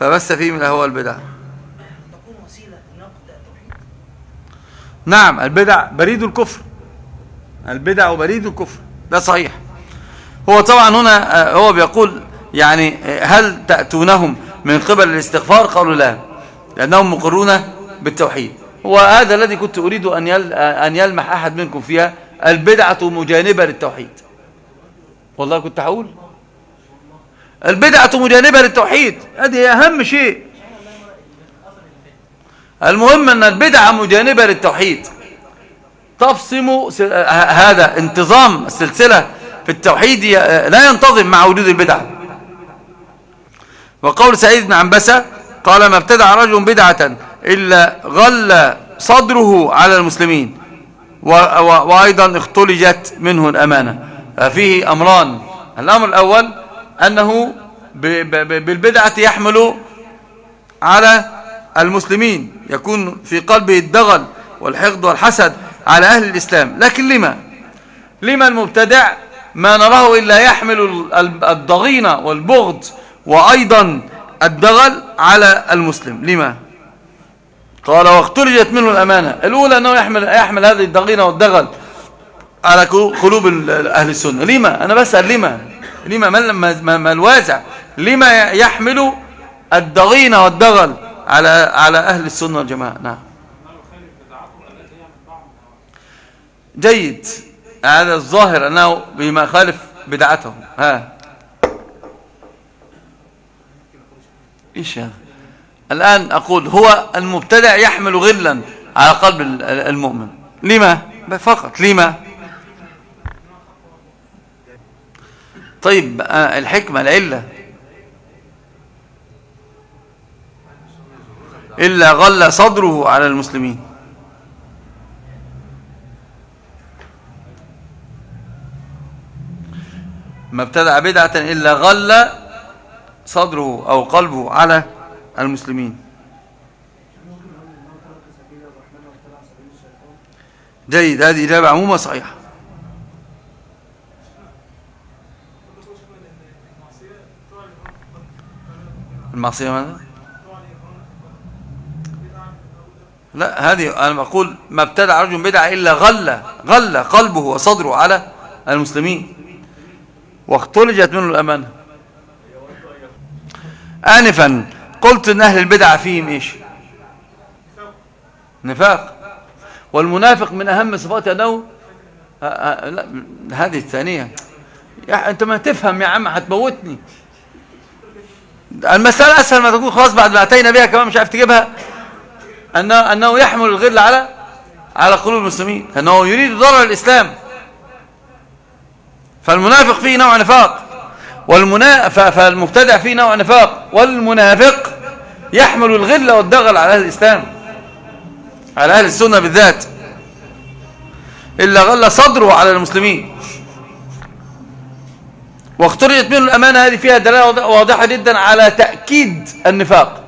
فبث فيهم الأهواء التوحيد. نعم البدع بريد الكفر. البدع بريد الكفر. ده صحيح. هو طبعا هنا آه، هو بيقول يعني آه، هل تأتونهم من قبل الاستغفار؟ قالوا لا لأنهم مقرون بالتوحيد. وهذا الذي كنت أريد أن أن يلمح أحد منكم فيها البدعة مجانبة للتوحيد. والله كنت هقول البدعة مجانبة للتوحيد. هذه أهم شيء. المهم أن البدعة مجانبة للتوحيد. تفصم هذا انتظام السلسلة في التوحيد لا ينتظم مع وجود البدع وقول سعيد بن عنبسة قال ما ابتدع رجل بدعة إلا غل صدره على المسلمين. وأيضا اختلجت منه الأمانة. فيه أمران. الأمر الأول أنه بالبدعة يحمل على المسلمين. يكون في قلبه الدغل والحقد والحسد على أهل الإسلام. لكن لما؟ لما المبتدع ما نراه إلا يحمل ال- ال- الضغينة والبغض وأيضا الدغل على المسلم. لما؟ قال واختلجت منه الأمانة. الأولى أنه يحمل, يحمل هذه الضغينة والدغل على قلوب أهل السنة. لما؟ أنا بسأل لما؟ لما؟ ما, ما, ما, ما الوازع. لما يحمل الضغينة والدغل على على أهل السنة والجماعة؟ نعم. جيد. هذا الظاهر أنه بما خالف بدعتهم. ها. إيش هذا؟ الآن أقول هو المبتدع يحمل غلا على قلب ال- المؤمن. لما؟ فقط. لما؟ طيب آه، الحكمة العلة. إلا غل صدره على المسلمين. ما ابتدع بدعة إلا غل صدره أو قلبه على المسلمين. جيد هذه إجابة عموما صحيحة. المعصية ماذا؟ لا هذه أنا بقول ما ابتدع رجل بدعة إلا غل غل قلبه وصدره على المسلمين. واختلجت منه الأمانة. آنفا قلت إن أهل البدع فيهم إيش؟ نفاق. والمنافق من أهم صفاته أنه ه- ه- لا هذه الثانية. يا أنت ما تفهم يا عم هتموتني. المسألة أسهل ما تكون خلاص بعد ما أتينا بها كمان مش عارف تجيبها. أنه, أنه يحمل الغل على على قلوب المسلمين. أنه يريد ضرر الإسلام. فالمنافق فيه نوع نفاق. والمنا... فالمبتدع فيه نوع نفاق. والمنافق يحمل الغل والدغل على أهل الإسلام على أهل السنة بالذات إلا غل صدره على المسلمين. واخترجت منه الأمانة هذه فيها دلالة واضح- واضحة جدا على تأكيد النفاق.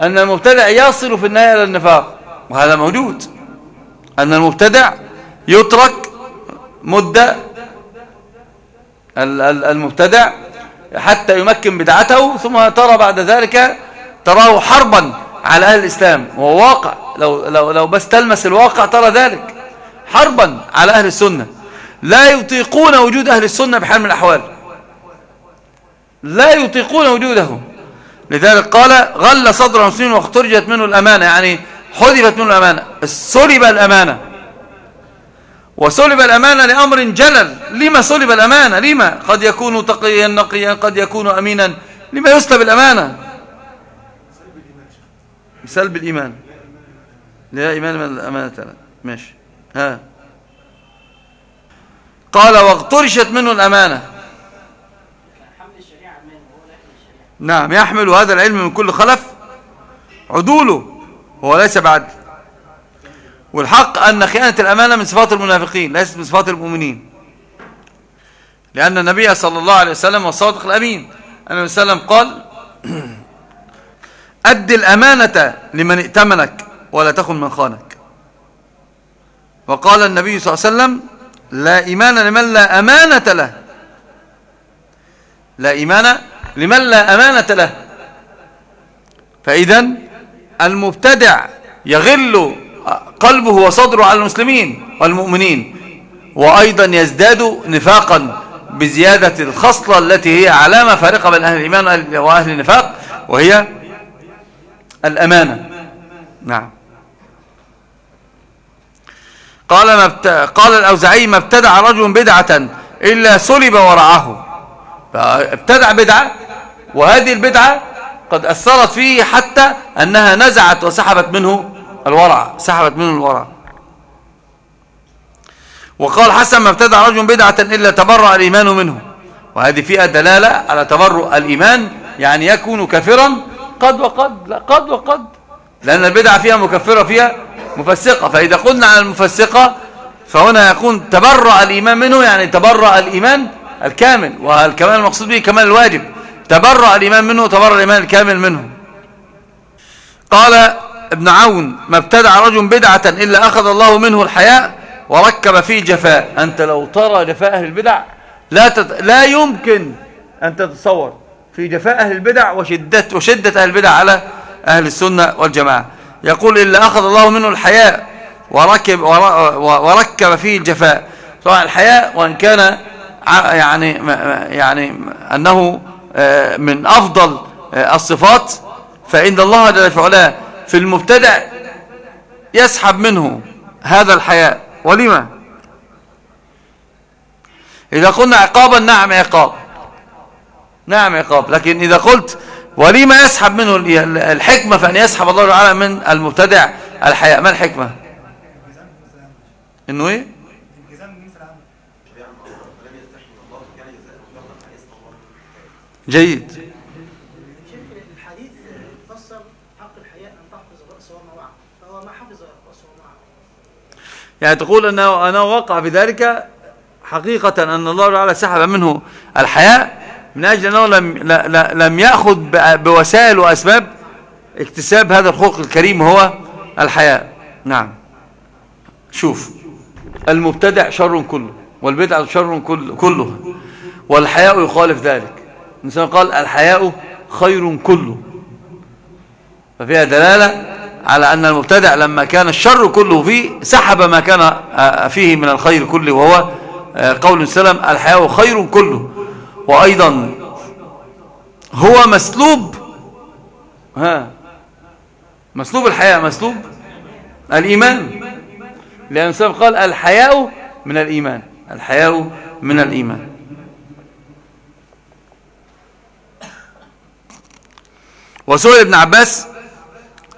أن المبتدع يصل في النهاية إلى النفاق وهذا موجود. أن المبتدع يترك مدة ال- ال- المبتدع حتى يمكن بدعته ثم ترى بعد ذلك تراه حربا على أهل الإسلام. وهو واقع. لو, لو, لو بس تلمس الواقع ترى ذلك. حربا على أهل السنة. لا يطيقون وجود أهل السنة بحال من الأحوال. لا يطيقون وجودهم. لذلك قال غل صدر المسلمين واخترجت منه الأمانة. يعني حذفت منه الأمانة. سلب الأمانة. وسلب الأمانة لأمر جلل. لما سلب الأمانة؟ لما؟ قد يكون تقيا نقيا قد يكون أمينا. لما يسلب الأمانة؟ سلب الإيمان. لا إيمان من الأمانة. ماشي. ها. قال واغترشت منه الأمانة. نعم يحمل هذا العلم من كل خلف عدوله. هو ليس بعدل. والحق أن خيانة الأمانة من صفات المنافقين ليست من صفات المؤمنين. لأن النبي صلى الله عليه وسلم هو الصادق الأمين. النبي صلى الله وسلم قال أد الأمانة لمن ائتمنك ولا تخن من خانك. وقال النبي صلى الله عليه وسلم لا إيمان لمن لا أمانة له. لا إيمان لمن لا أمانة له. فإذا المبتدع يغل قلبه وصدره على المسلمين والمؤمنين وأيضا يزداد نفاقا بزيادة الخصلة التي هي علامة فارقة بين أهل الإيمان وأهل النفاق وهي الأمانة. نعم. قال ما ابت... قال الأوزعي ما ابتدع رجل بدعة إلا سلب ورعاه ابتدع بدعة وهذه البدعة قد أثرت فيه حتى أنها نزعت وسحبت منه الورع سحبت منه الورع. وقال حسن ما ابتدع رجل بدعة إلا تبرأ الإيمان منه. وهذه فيها دلالة على تبرؤ الإيمان يعني يكون كافرا قد وقد لا قد وقد. لأن البدعة فيها مكفرة فيها مفسقة. فإذا قلنا على المفسقة فهنا يكون تبرأ الإيمان. منه يعني تبرأ الإيمان الكامل والكمال المقصود به كمال الواجب. تبرأ الإيمان منه تبرأ الإيمان الكامل منه. قال ابن عون ما ابتدع رجل بدعة إلا أخذ الله منه الحياء وركب فيه جفاء. أنت لو ترى جفاء أهل البدع لا, تت... لا يمكن أن تتصور. في جفاء أهل البدع وشدة, وشدة أهل البدع على أهل السنة والجماعة. يقول إلا أخذ الله منه الحياء وركب, وركب فيه الجفاء. طبعا الحياء وإن كان يعني يعني أنه من أفضل الصفات فإن الله جل وعلا في المبتدع يسحب منه هذا الحياء. ولما؟ إذا قلنا عقابا نعم عقاب. نعم عقاب لكن إذا قلت ولما يسحب منه الحكمة فأن يسحب الله تعالى من المبتدع الحياء ما الحكمة؟ إنه إيه؟ جيد. ان يعني تقول أنه, أنه وقع في ذلك حقيقة أن الله تعالى سحب منه الحياء من أجل أنه لم, لم يأخذ بوسائل وأسباب اكتساب هذا الخلق الكريم هو الحياء نعم. شوف المبتدع شر كله والبدع شر كل- كله والحياء يخالف ذلك. الإنسان قال الحياء خير كله. ففيها دلالة على أن المبتدع لما كان الشر كله فيه سحب ما كان آه، فيه من الخير كله وهو آه، قول السلام الحياء خير كله. وأيضا هو مسلوب ها مسلوب الحياء مسلوب الإيمان. لأن السلام قال الحياء من الإيمان الحياء من الإيمان. وسئل ابن عباس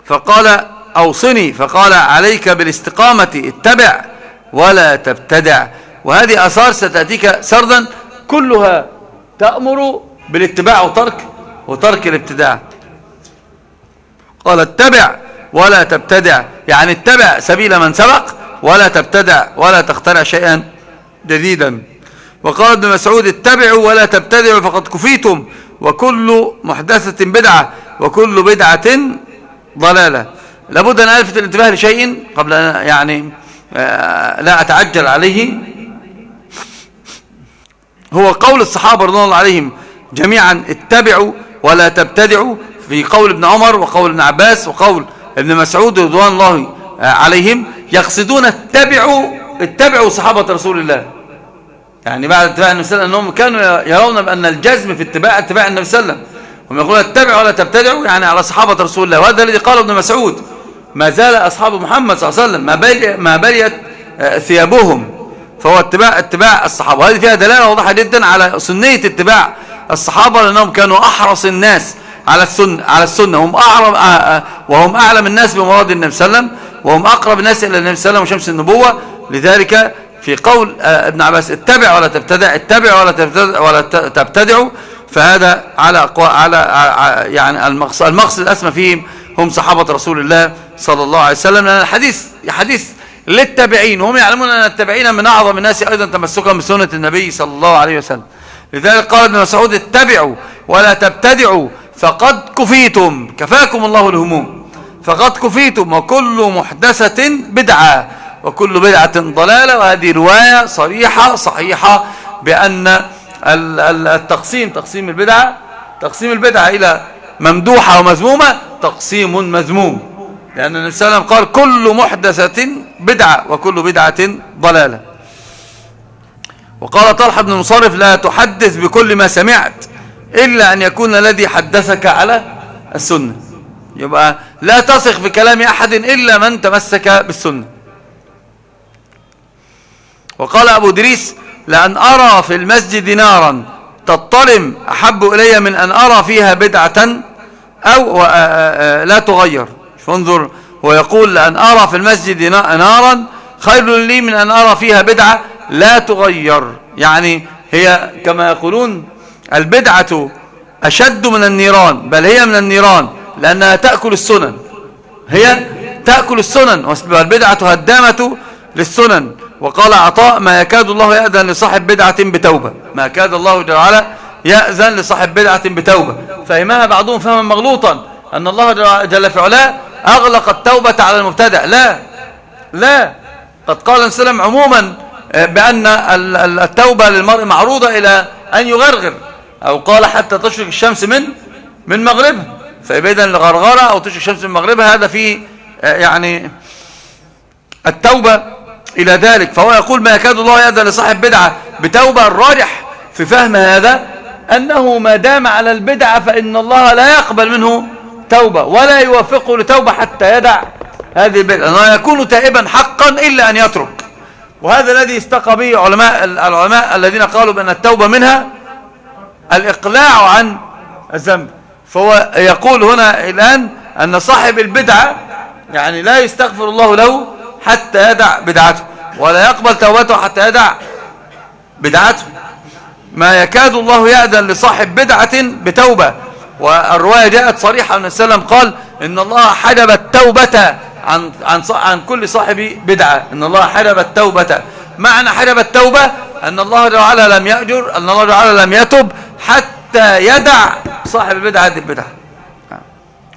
فقال أوصني فقال عليك بالاستقامة اتبع ولا تبتدع. وهذه أثار ستأتيك سردا كلها تأمر بالاتباع وترك وترك الابتداع. قال اتبع ولا تبتدع يعني اتبع سبيل من سبق ولا تبتدع ولا تخترع شيئا جديدا. وقال ابن مسعود اتبعوا ولا تبتدعوا فقد كفيتم وكل محدثة بدعة وكل بدعة ضلالة. لابد أن ألفت الانتباه لشيء قبل أن يعني آه، لا أتعجل عليه. هو قول الصحابة رضي الله عليهم جميعا اتبعوا ولا تبتدعوا في قول ابن عمر وقول ابن عباس وقول ابن مسعود رضوان الله عليهم يقصدون اتبعوا اتبعوا صحابة رسول الله. يعني بعد اتباع النبي صلى الله عليه وسلم انهم كانوا يرون بأن الجزم في اتباع اتباع النبي صلى الله عليه وسلم. هم يقولون اتبعوا ولا تبتدعوا يعني على صحابة رسول الله. وهذا الذي قاله ابن مسعود. ما زال أصحاب محمد صلى الله عليه وسلم ما بليت آه، ثيابهم. فهو اتباع اتباع الصحابة. وهذه فيها دلالة واضحة جدا على سنية اتباع الصحابة لأنهم كانوا أحرص الناس على السنة على السنة. هم اعرف آه، آه، وهم أعلم الناس بمراد النبي صلى الله عليه وسلم وهم أقرب الناس إلى النبي صلى الله عليه وسلم وشمس النبوة. لذلك في قول آه، ابن عباس اتبع ولا تبتدع اتبع ولا تبتدع ولا ت- تبتدعوا فهذا على على يعني المقصد المقصد الأسمى فيهم هم صحابة رسول الله صلى الله عليه وسلم. لأن الحديث حديث للتابعين. وهم يعلمون أن التابعين من أعظم الناس أيضا تمسكا بسنة النبي صلى الله عليه وسلم. لذلك قال ابن مسعود اتبعوا ولا تبتدعوا فقد كفيتم. كفاكم الله الهموم. فقد كفيتم وكل محدثة بدعة وكل بدعة ضلالة. وهذه رواية صريحة صحيحة بأن ال- ال- التقسيم تقسيم البدعة تقسيم البدعة إلى ممدوحة ومذمومة تقسيم مذموم. لأن النبي صلى الله عليه وسلم قال كل محدثة بدعة وكل بدعة ضلالة. وقال طلحة بن مصرف لا تحدث بكل ما سمعت إلا أن يكون الذي حدثك على السنة. يبقى لا تثق بكلام أحد إلا من تمسك بالسنة. وقال أبو دريس لأن أرى في المسجد نارا تضطرم أحب إلي من أن أرى فيها بدعة أو آه، آه، لا تغير. فانظر ويقول لأن أرى في المسجد نا- نارا خير لي من أن أرى فيها بدعة لا تغير. يعني هي كما يقولون البدعة أشد من النيران بل هي من النيران لأنها تأكل السنن. هي تأكل السنن والبدعة هدامة للسنن. وقال عطاء ما يكاد الله يأذن لصاحب بدعة بتوبة. ما كاد الله جل وعلا يأذن لصاحب بدعة بتوبة. فهمها بعضهم فهما مغلوطا. أن الله جل في علاه أغلق التوبة على المبتدع لا. لا. قد قال السلام عموما آه، بأن ال- ال- التوبة للمرء معروضة إلى أن يغرغر. أو قال حتى تشرق الشمس من من مغربها. فإذا الغرغرة أو تشرق الشمس من مغربها هذا فيه آه، يعني التوبة إلى ذلك. فهو يقول ما يكاد الله يأذن لصاحب بدعة بتوبة. الراجح في فهم هذا أنه ما دام على البدعة فإن الله لا يقبل منه توبة ولا يوفقه لتوبة حتى يدع هذه البدعة أنه يكون تائبا حقا إلا أن يترك. وهذا الذي استقى به علماء العلماء الذين قالوا بأن التوبة منها الإقلاع عن الذنب. فهو يقول هنا الآن أن صاحب البدعة يعني لا يستغفر الله له حتى يدع بدعته ولا يقبل توبته حتى يدع بدعته. ما يكاد الله يأذن لصاحب بدعة بتوبة. والرواية جاءت صريحة أن السلام قال إن الله حجب التوبة عن, عن, عن كل صاحب بدعة. إن الله حجب التوبة. معنى حجب التوبة؟ أن الله جل وعلا لم يأجر أن الله جل وعلا لم يتب حتى يدع صاحب البدعة هذه البدعة.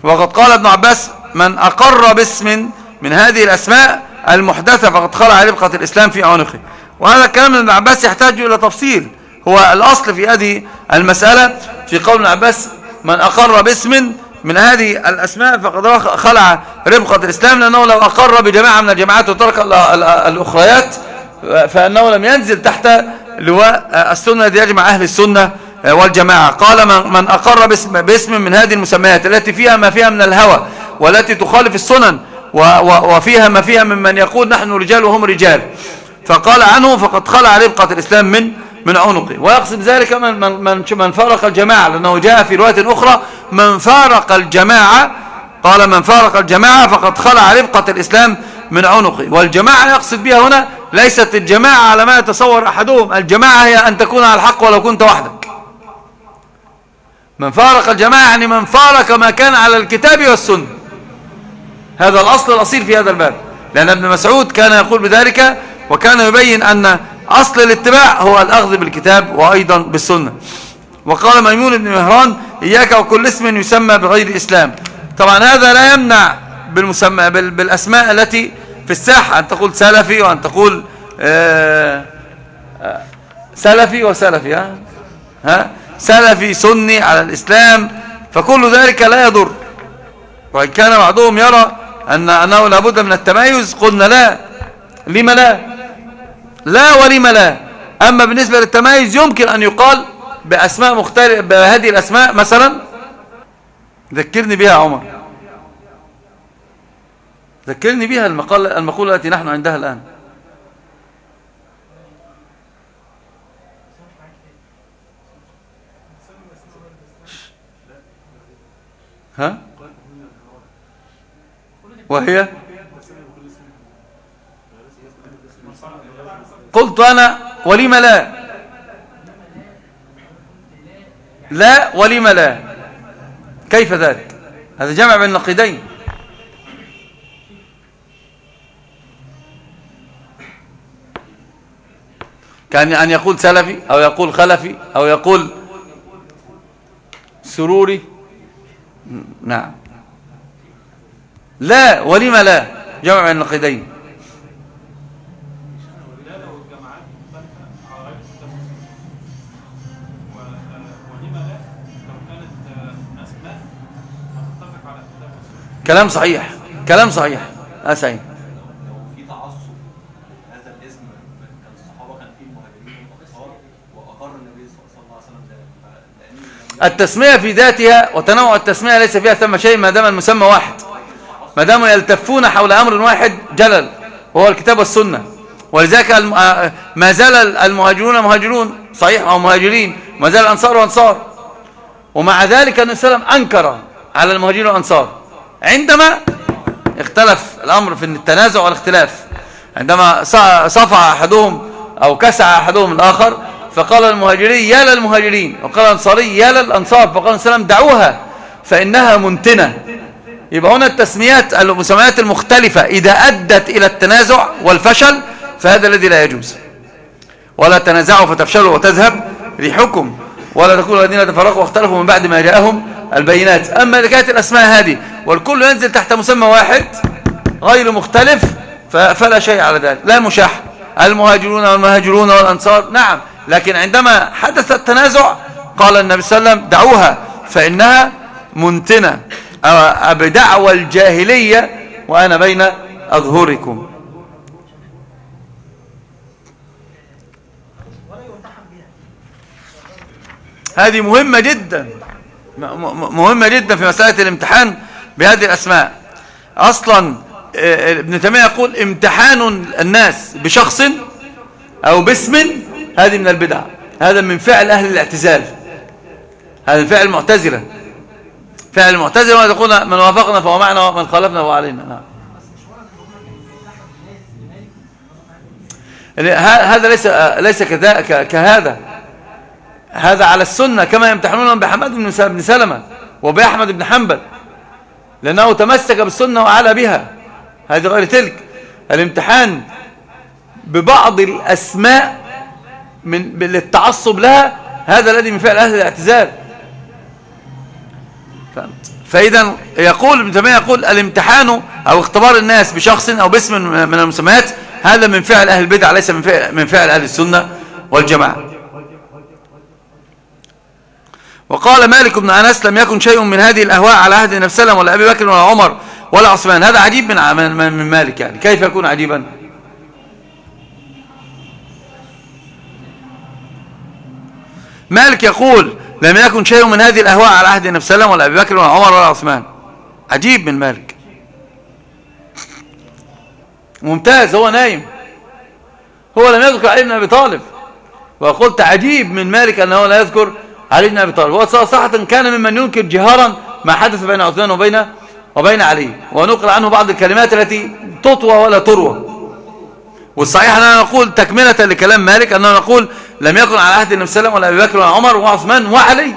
وقد قال ابن عباس من أقر باسم من هذه الأسماء المحدثة فقد خلع ربقة الإسلام في عنقه. وهذا الكلام ابن عباس يحتاج إلى تفصيل. هو الأصل في هذه المسألة. في قول ابن عباس من أقر باسم من هذه الأسماء فقد خلع ربقة الإسلام لأنه لو أقر بجماعة من الجماعات وترك ال- ال- الأخريات فأنه لم ينزل تحت لواء السنة الذي يجمع أهل السنة والجماعة. قال من, أقر باسم, باسم من هذه المسميات التي فيها ما فيها من الهوى والتي تخالف السنن وفيها ما فيها ممن يقول نحن رجال وهم رجال. فقال عنه فقد خلع ربقة الإسلام من من عنقه. ويقصد ذلك من, من, من, فارق الجماعة لأنه جاء في رواية أخرى من فارق الجماعة قال من فارق الجماعة فقد خلع ربقة الإسلام من عنقه. والجماعة يقصد بها هنا ليست الجماعة على ما يتصور أحدهم الجماعة هي أن تكون على الحق ولو كنت وحدك. من فارق الجماعة يعني من فارق ما كان على الكتاب والسنة. هذا الأصل الأصيل في هذا الباب. لأن ابن مسعود كان يقول بذلك وكان يبين أن أصل الاتباع هو الأخذ بالكتاب وأيضا بالسنة. وقال ميمون بن مهران إياك وكل اسم يسمى بغير إسلام طبعا هذا لا يمنع بالمسمى بال- بالأسماء التي في الساحة. أن تقول سلفي وأن تقول آه، آه، سلفي وسلفي ها؟ ها؟ سلفي سني على الإسلام فكل ذلك لا يضر. وإن كان بعضهم يرى أن أنه لابد من التميز قلنا لا. لما لا؟ لا ولما لا أما بالنسبة للتميز يمكن أن يقال بأسماء مختلفة بهذه الأسماء مثلا ذكرني بها عمر. ذكرني بها المقالة, المقولة التي نحن عندها الآن. ها؟ وهي؟ قلت أنا ولم لا؟ لا ولم لا. كيف ذلك؟ هذا جمع بين نقيدين كان أن يقول سلفي أو يقول خلفي أو يقول سروري. نعم. لا ولم لا؟ جمع بين النقيدين الله عليه وسلم ذلك. لأن التسمية في ذاتها وتنوع التسمية ليس فيها ثم شيء ما دام المسمى واحد. ما دام يلتفون حول أمر واحد جلل وهو الكتاب والسنة. ولذلك الم- آه، ما زال المهاجرون مهاجرون صحيح أو مهاجرين. ما زال الأنصار وأنصار ومع ذلك النبي صلى الله عليه وسلم أنكر على المهاجرين والأنصار. عندما اختلف الأمر في التنازع والاختلاف عندما صفع أحدهم أو كسع أحدهم الآخر فقال المهاجري يا للمهاجرين وقال الأنصاري يا للأنصار فقال وسلم دعوها فإنها منتنة. يبقى هنا التسميات المسميات المختلفة إذا أدت إلى التنازع والفشل فهذا الذي لا يجوز. ولا تنازعوا فتفشلوا وتذهب ريحكم ولا تكونوا الذين تفرقوا واختلفوا من بعد ما جاءهم البينات. أما إذا كانت الأسماء هذه والكل ينزل تحت مسمى واحد غير مختلف فلا شيء على ذلك. لا مشاح. المهاجرون والمهاجرون والأنصار. نعم. لكن عندما حدث التنازع قال النبي صلى الله عليه وسلم دعوها فإنها منتنة. بدعوى الجاهلية وأنا بين أظهركم. هذه مهمة جدا. مهمة جدا في مسألة الامتحان بهذه الأسماء. أصلا آه، ابن تيمية يقول امتحان الناس بشخص أو باسم هذه من البدع. هذا من فعل أهل الاعتزال. هذا فعل المعتزلة. فعل المعتزلة وهذا يقول من وافقنا فهو معنا ومن خالفنا فهو علينا. نعم. ه- هذا ليس ليس كذا كهذا. هذا على السنة كما يمتحنون بحماد بن سلمة وبأحمد بن حنبل لأنه تمسك بالسنة وعلى بها. هذه غير تلك. الامتحان ببعض الأسماء من للتعصب لها هذا الذي من فعل أهل الاعتزال؟ فإذا يقول ابن تيمية يقول الامتحان أو اختبار الناس بشخص أو باسم من المسميات هذا من فعل أهل البدع ليس من فعل, من فعل أهل السنة والجماعة. وقال مالك بن أنس لم يكن شيء من هذه الأهواء على عهد النبي صلى الله عليه وسلم ولا أبي بكر ولا عمر ولا عثمان. هذا عجيب من من, مالك يعني. كيف يكون عجيبا؟ مالك يقول لم يكن شيء من هذه الأهواء على عهد النبي صلى الله عليه وسلم ولا أبي بكر ولا عمر ولا عثمان. عجيب من مالك. ممتاز هو نايم. هو لم يذكر علي بن أبي طالب. وقلت عجيب من مالك أنه لا يذكر علي بن أبي طالب. هو صراحة كان ممن ينكر جهارا ما حدث بين عثمان وبين وبين علي. ونقل عنه بعض الكلمات التي تطوى ولا تروى. والصحيح أننا نقول تكملة لكلام مالك أننا نقول لم يكن على عهد النبي صلى الله عليه وسلم ولا أبي بكر ولا عمر وعثمان وعلي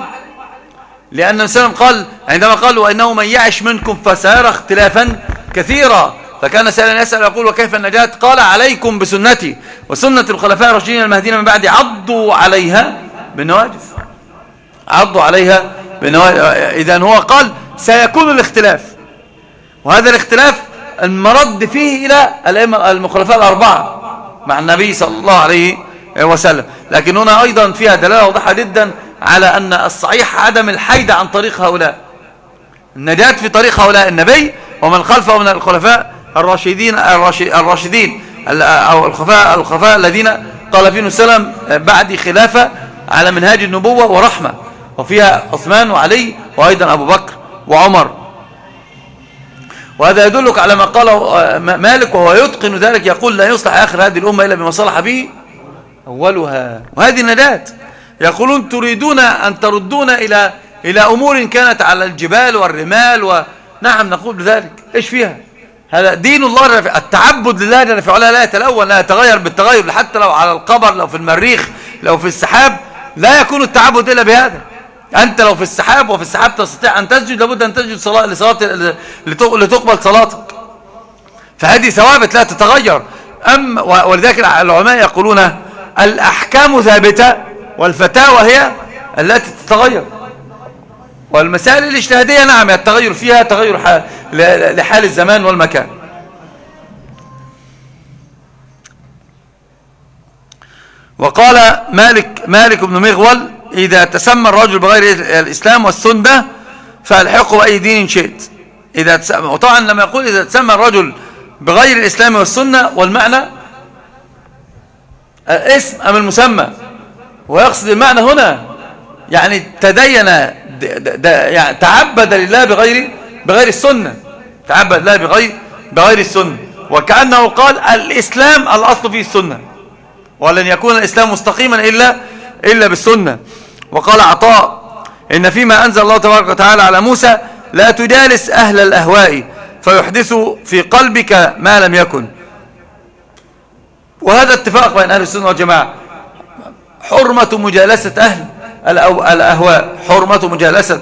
لأن النبي صلى الله عليه وسلم قال عندما قال وإنه من يعش منكم فسيرى اختلافا كثيرا. فكان سائلا يسأل يقول وكيف النجاة؟ قال عليكم بسنتي. وسنة الخلفاء الراشدين المهديين من بعد عضوا عليها بالنواجذ. عضوا عليها إذا هو قال سيكون الاختلاف. وهذا الاختلاف المرد فيه إلى المخلفاء الأربعة مع النبي صلى الله عليه وسلم. لكن هنا أيضا فيها دلالة واضحة جدا على أن الصحيح عدم الحيد عن طريق هؤلاء. النجاة في طريق هؤلاء النبي ومن خلفه من الخلفاء الراشدين الراشد- الراشدين ال- أو الخلفاء الخلفاء الذين قال فيهم السلام بعد خلافة على منهاج النبوة ورحمة. وفيها عثمان وعلي وأيضا أبو بكر وعمر. وهذا يدلك على ما قاله آه، مالك وهو يتقن ذلك يقول لا يصلح آخر هذه الأمة إلا بما صلح به أولها وهذه النجاة يقولون تريدون أن تردون إلى إلى أمور كانت على الجبال والرمال ونعم نقول بذلك. إيش فيها؟ هذا دين الله الرفع. التعبد لله جل لا يتلون لا يتغير بالتغير حتى لو على القبر لو في المريخ لو في السحاب لا يكون التعبد إلا بهذا. أنت لو في السحاب وفي السحاب تستطيع أن تسجد لابد أن تسجد صلاة لصلاة لتق- لتقبل صلاتك. فهذه ثوابت لا تتغير. أم ولذلك العلماء يقولون الأحكام ثابتة والفتاوى هي التي تتغير. والمسائل الاجتهادية نعم التغير فيها تغير حال لحال الزمان والمكان. وقال مالك مالك بن مغول إذا تسمى الرجل بغير الإسلام والسنة فالحقه بأي دين شئت. إذا تسمى وطبعا لما يقول إذا تسمى الرجل بغير الإسلام والسنة والمعنى اسم أم المسمى؟ ويقصد المعنى هنا يعني تدين يعني تعبد لله بغير بغير السنة. تعبد لله بغير بغير السنة. وكأنه قال الإسلام الأصل فيه السنة. ولن يكون الإسلام مستقيما إلا إلا بالسنة. وقال عطاء إن فيما أنزل الله تبارك وتعالى على موسى لا تجالس أهل الأهواء فيحدثوا في قلبك ما لم يكن. وهذا اتفاق بين أهل السنة والجماعة. حرمة مجالسة أهل الأهواء. حرمة مجالسة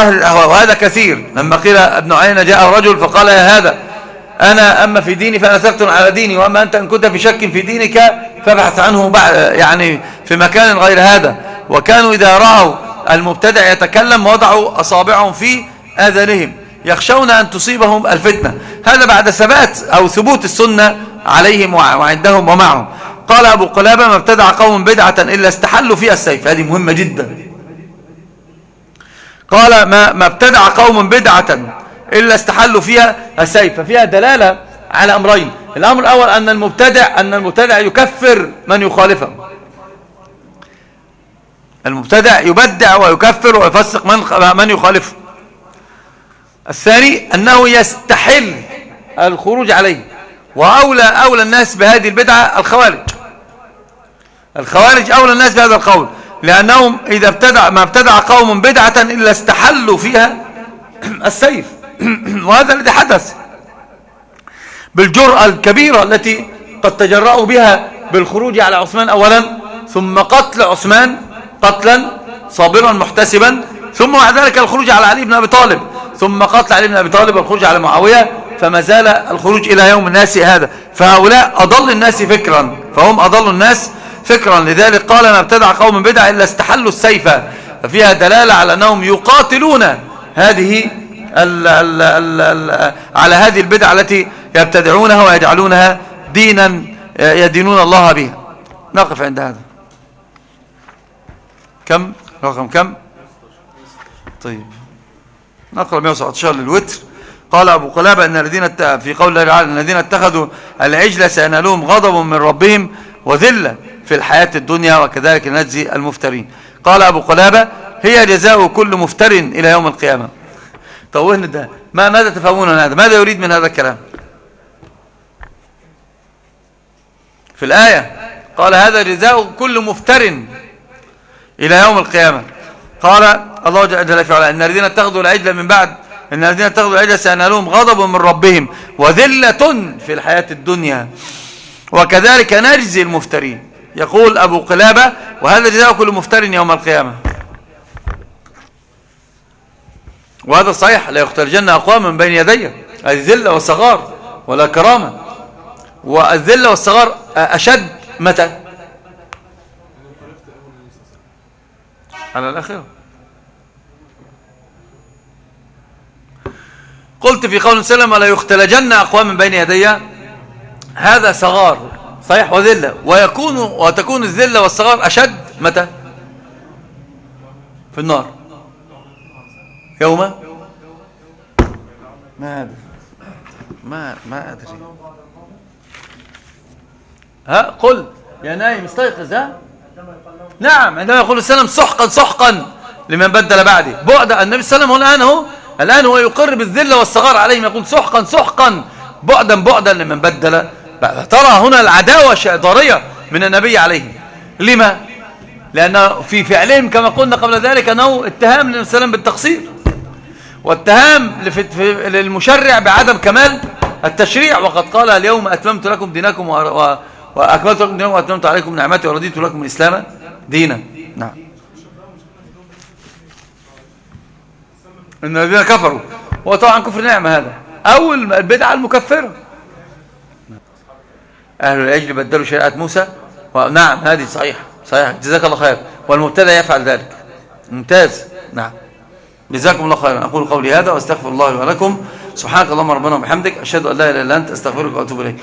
أهل الأهواء. وهذا كثير. لما قيل ابن عيينة جاء رجل فقال يا هذا أنا أما في ديني فأنا ثبت على ديني وأما أنت إن كنت في شك في دينك فابحث عنه يعني في مكان غير هذا. وكانوا إذا رأوا المبتدع يتكلم وضعوا أصابعهم في آذانهم يخشون أن تصيبهم الفتنة. هذا بعد ثبات أو ثبوت السنة عليهم وع- وعندهم ومعهم. قال أبو قلابة ما ابتدع قوم بدعة إلا استحلوا فيها السيف. هذه مهمة جدا. قال ما, ما ابتدع قوم بدعة إلا استحلوا فيها السيف. ففيها دلالة على أمرين. الأمر الأول أن المبتدع أن المبتدع يكفر من يخالفه. المبتدع يبدع ويكفر ويفسق من من يخالفه. الثاني أنه يستحل الخروج عليه. وأولى أولى الناس بهذه البدعة الخوارج. الخوارج أولى الناس بهذا القول. لأنهم إذا ابتدع ما ابتدع قوم بدعة إلا استحلوا فيها السيف. وهذا الذي حدث. بالجرأة الكبيرة التي قد تجرأوا بها بالخروج على عثمان أولا ثم قتل عثمان قتلا صابرا محتسبا ثم بعد ذلك الخروج على علي بن أبي طالب ثم قتل علي بن أبي طالب والخروج على معاوية فما زال الخروج إلى يوم الناس هذا. فهؤلاء أضل الناس فكرا فهم أضل الناس فكرا. لذلك قال ما ابتدع قوم بدع إلا استحلوا السيف ففيها دلالة على أنهم يقاتلون هذه ال ال ال ال على هذه البدع التي يبتدعونها ويجعلونها دينا يدينون الله بها. نقف عند هذا. كم؟ رقم كم؟ طيب. نقرأ 117 للوتر. قال أبو قلابة أن الذين في قول الله تعالى الذين اتخذوا العجل سينالهم غضب من ربهم وذلة في الحياة الدنيا وكذلك نجزي المفترين. قال أبو قلابة هي جزاء كل مفتر إلى يوم القيامة. طولنا ده؟ ما ماذا تفهمون هذا؟ ماذا يريد من هذا الكلام؟ في الآية قال هذا جزاء كل مفتر إلى يوم القيامة. قال الله جل في علاه إن الذين اتخذوا العجل من بعد إن الذين اتخذوا العجل سينالهم غضب من ربهم وذلة في الحياة الدنيا. وكذلك نجزي المفترين. يقول أبو قلابة وهذا جزاء كل مفتر يوم القيامة. وهذا صحيح لا يخترجن أقوام من بين يدي هذه ذلة وصغار ولا كرامة. والذلة والصغار أشد متى؟ على الآخرة قلت في قول سلم ولا يختلجن أقوام من بين يدي؟ هذا صغار صحيح وذلة. ويكون وتكون الذلة والصغار أشد متى؟ في النار. يوم ما أدري. ما ما أدري. ها قل. يا نايم استيقظ ها؟ نعم عندما يقول السلام سحقا سحقا لمن بدل بعدي. بعد النبي صلى الله عليه وسلم الآن هو الآن هو يقر بالذلة والصغار عليهم يقول سحقا سحقا بعدا بعدا لمن بدل. بعد ترى هنا العداوة الشيطانية من النبي عليه. لما؟ لأن في فعلهم كما قلنا قبل ذلك أنه اتهام للنبي صلى الله عليه وسلم بالتقصير. واتهام للمشرع بعدم كمال التشريع. وقد قال اليوم أتممت لكم دينكم وأكملت لكم دينكم وأتممت عليكم نعمتي ورضيت لكم الإسلام دينا. نعم. إن الذين كفروا. هو طبعا كفر نعمة هذا. أول البدعة المكفرة. أهل العجل بدلوا شريعة موسى. نعم هذه صحيح صحيح جزاك الله خير. والمبتدأ يفعل ذلك. ممتاز. نعم. جزاكم الله خيرا. أقول قولي هذا وأستغفر الله لي ولكم. سبحانك اللهم ربنا وبحمدك. أشهد أن لا إله إلا أنت. أستغفرك وأتوب إليك.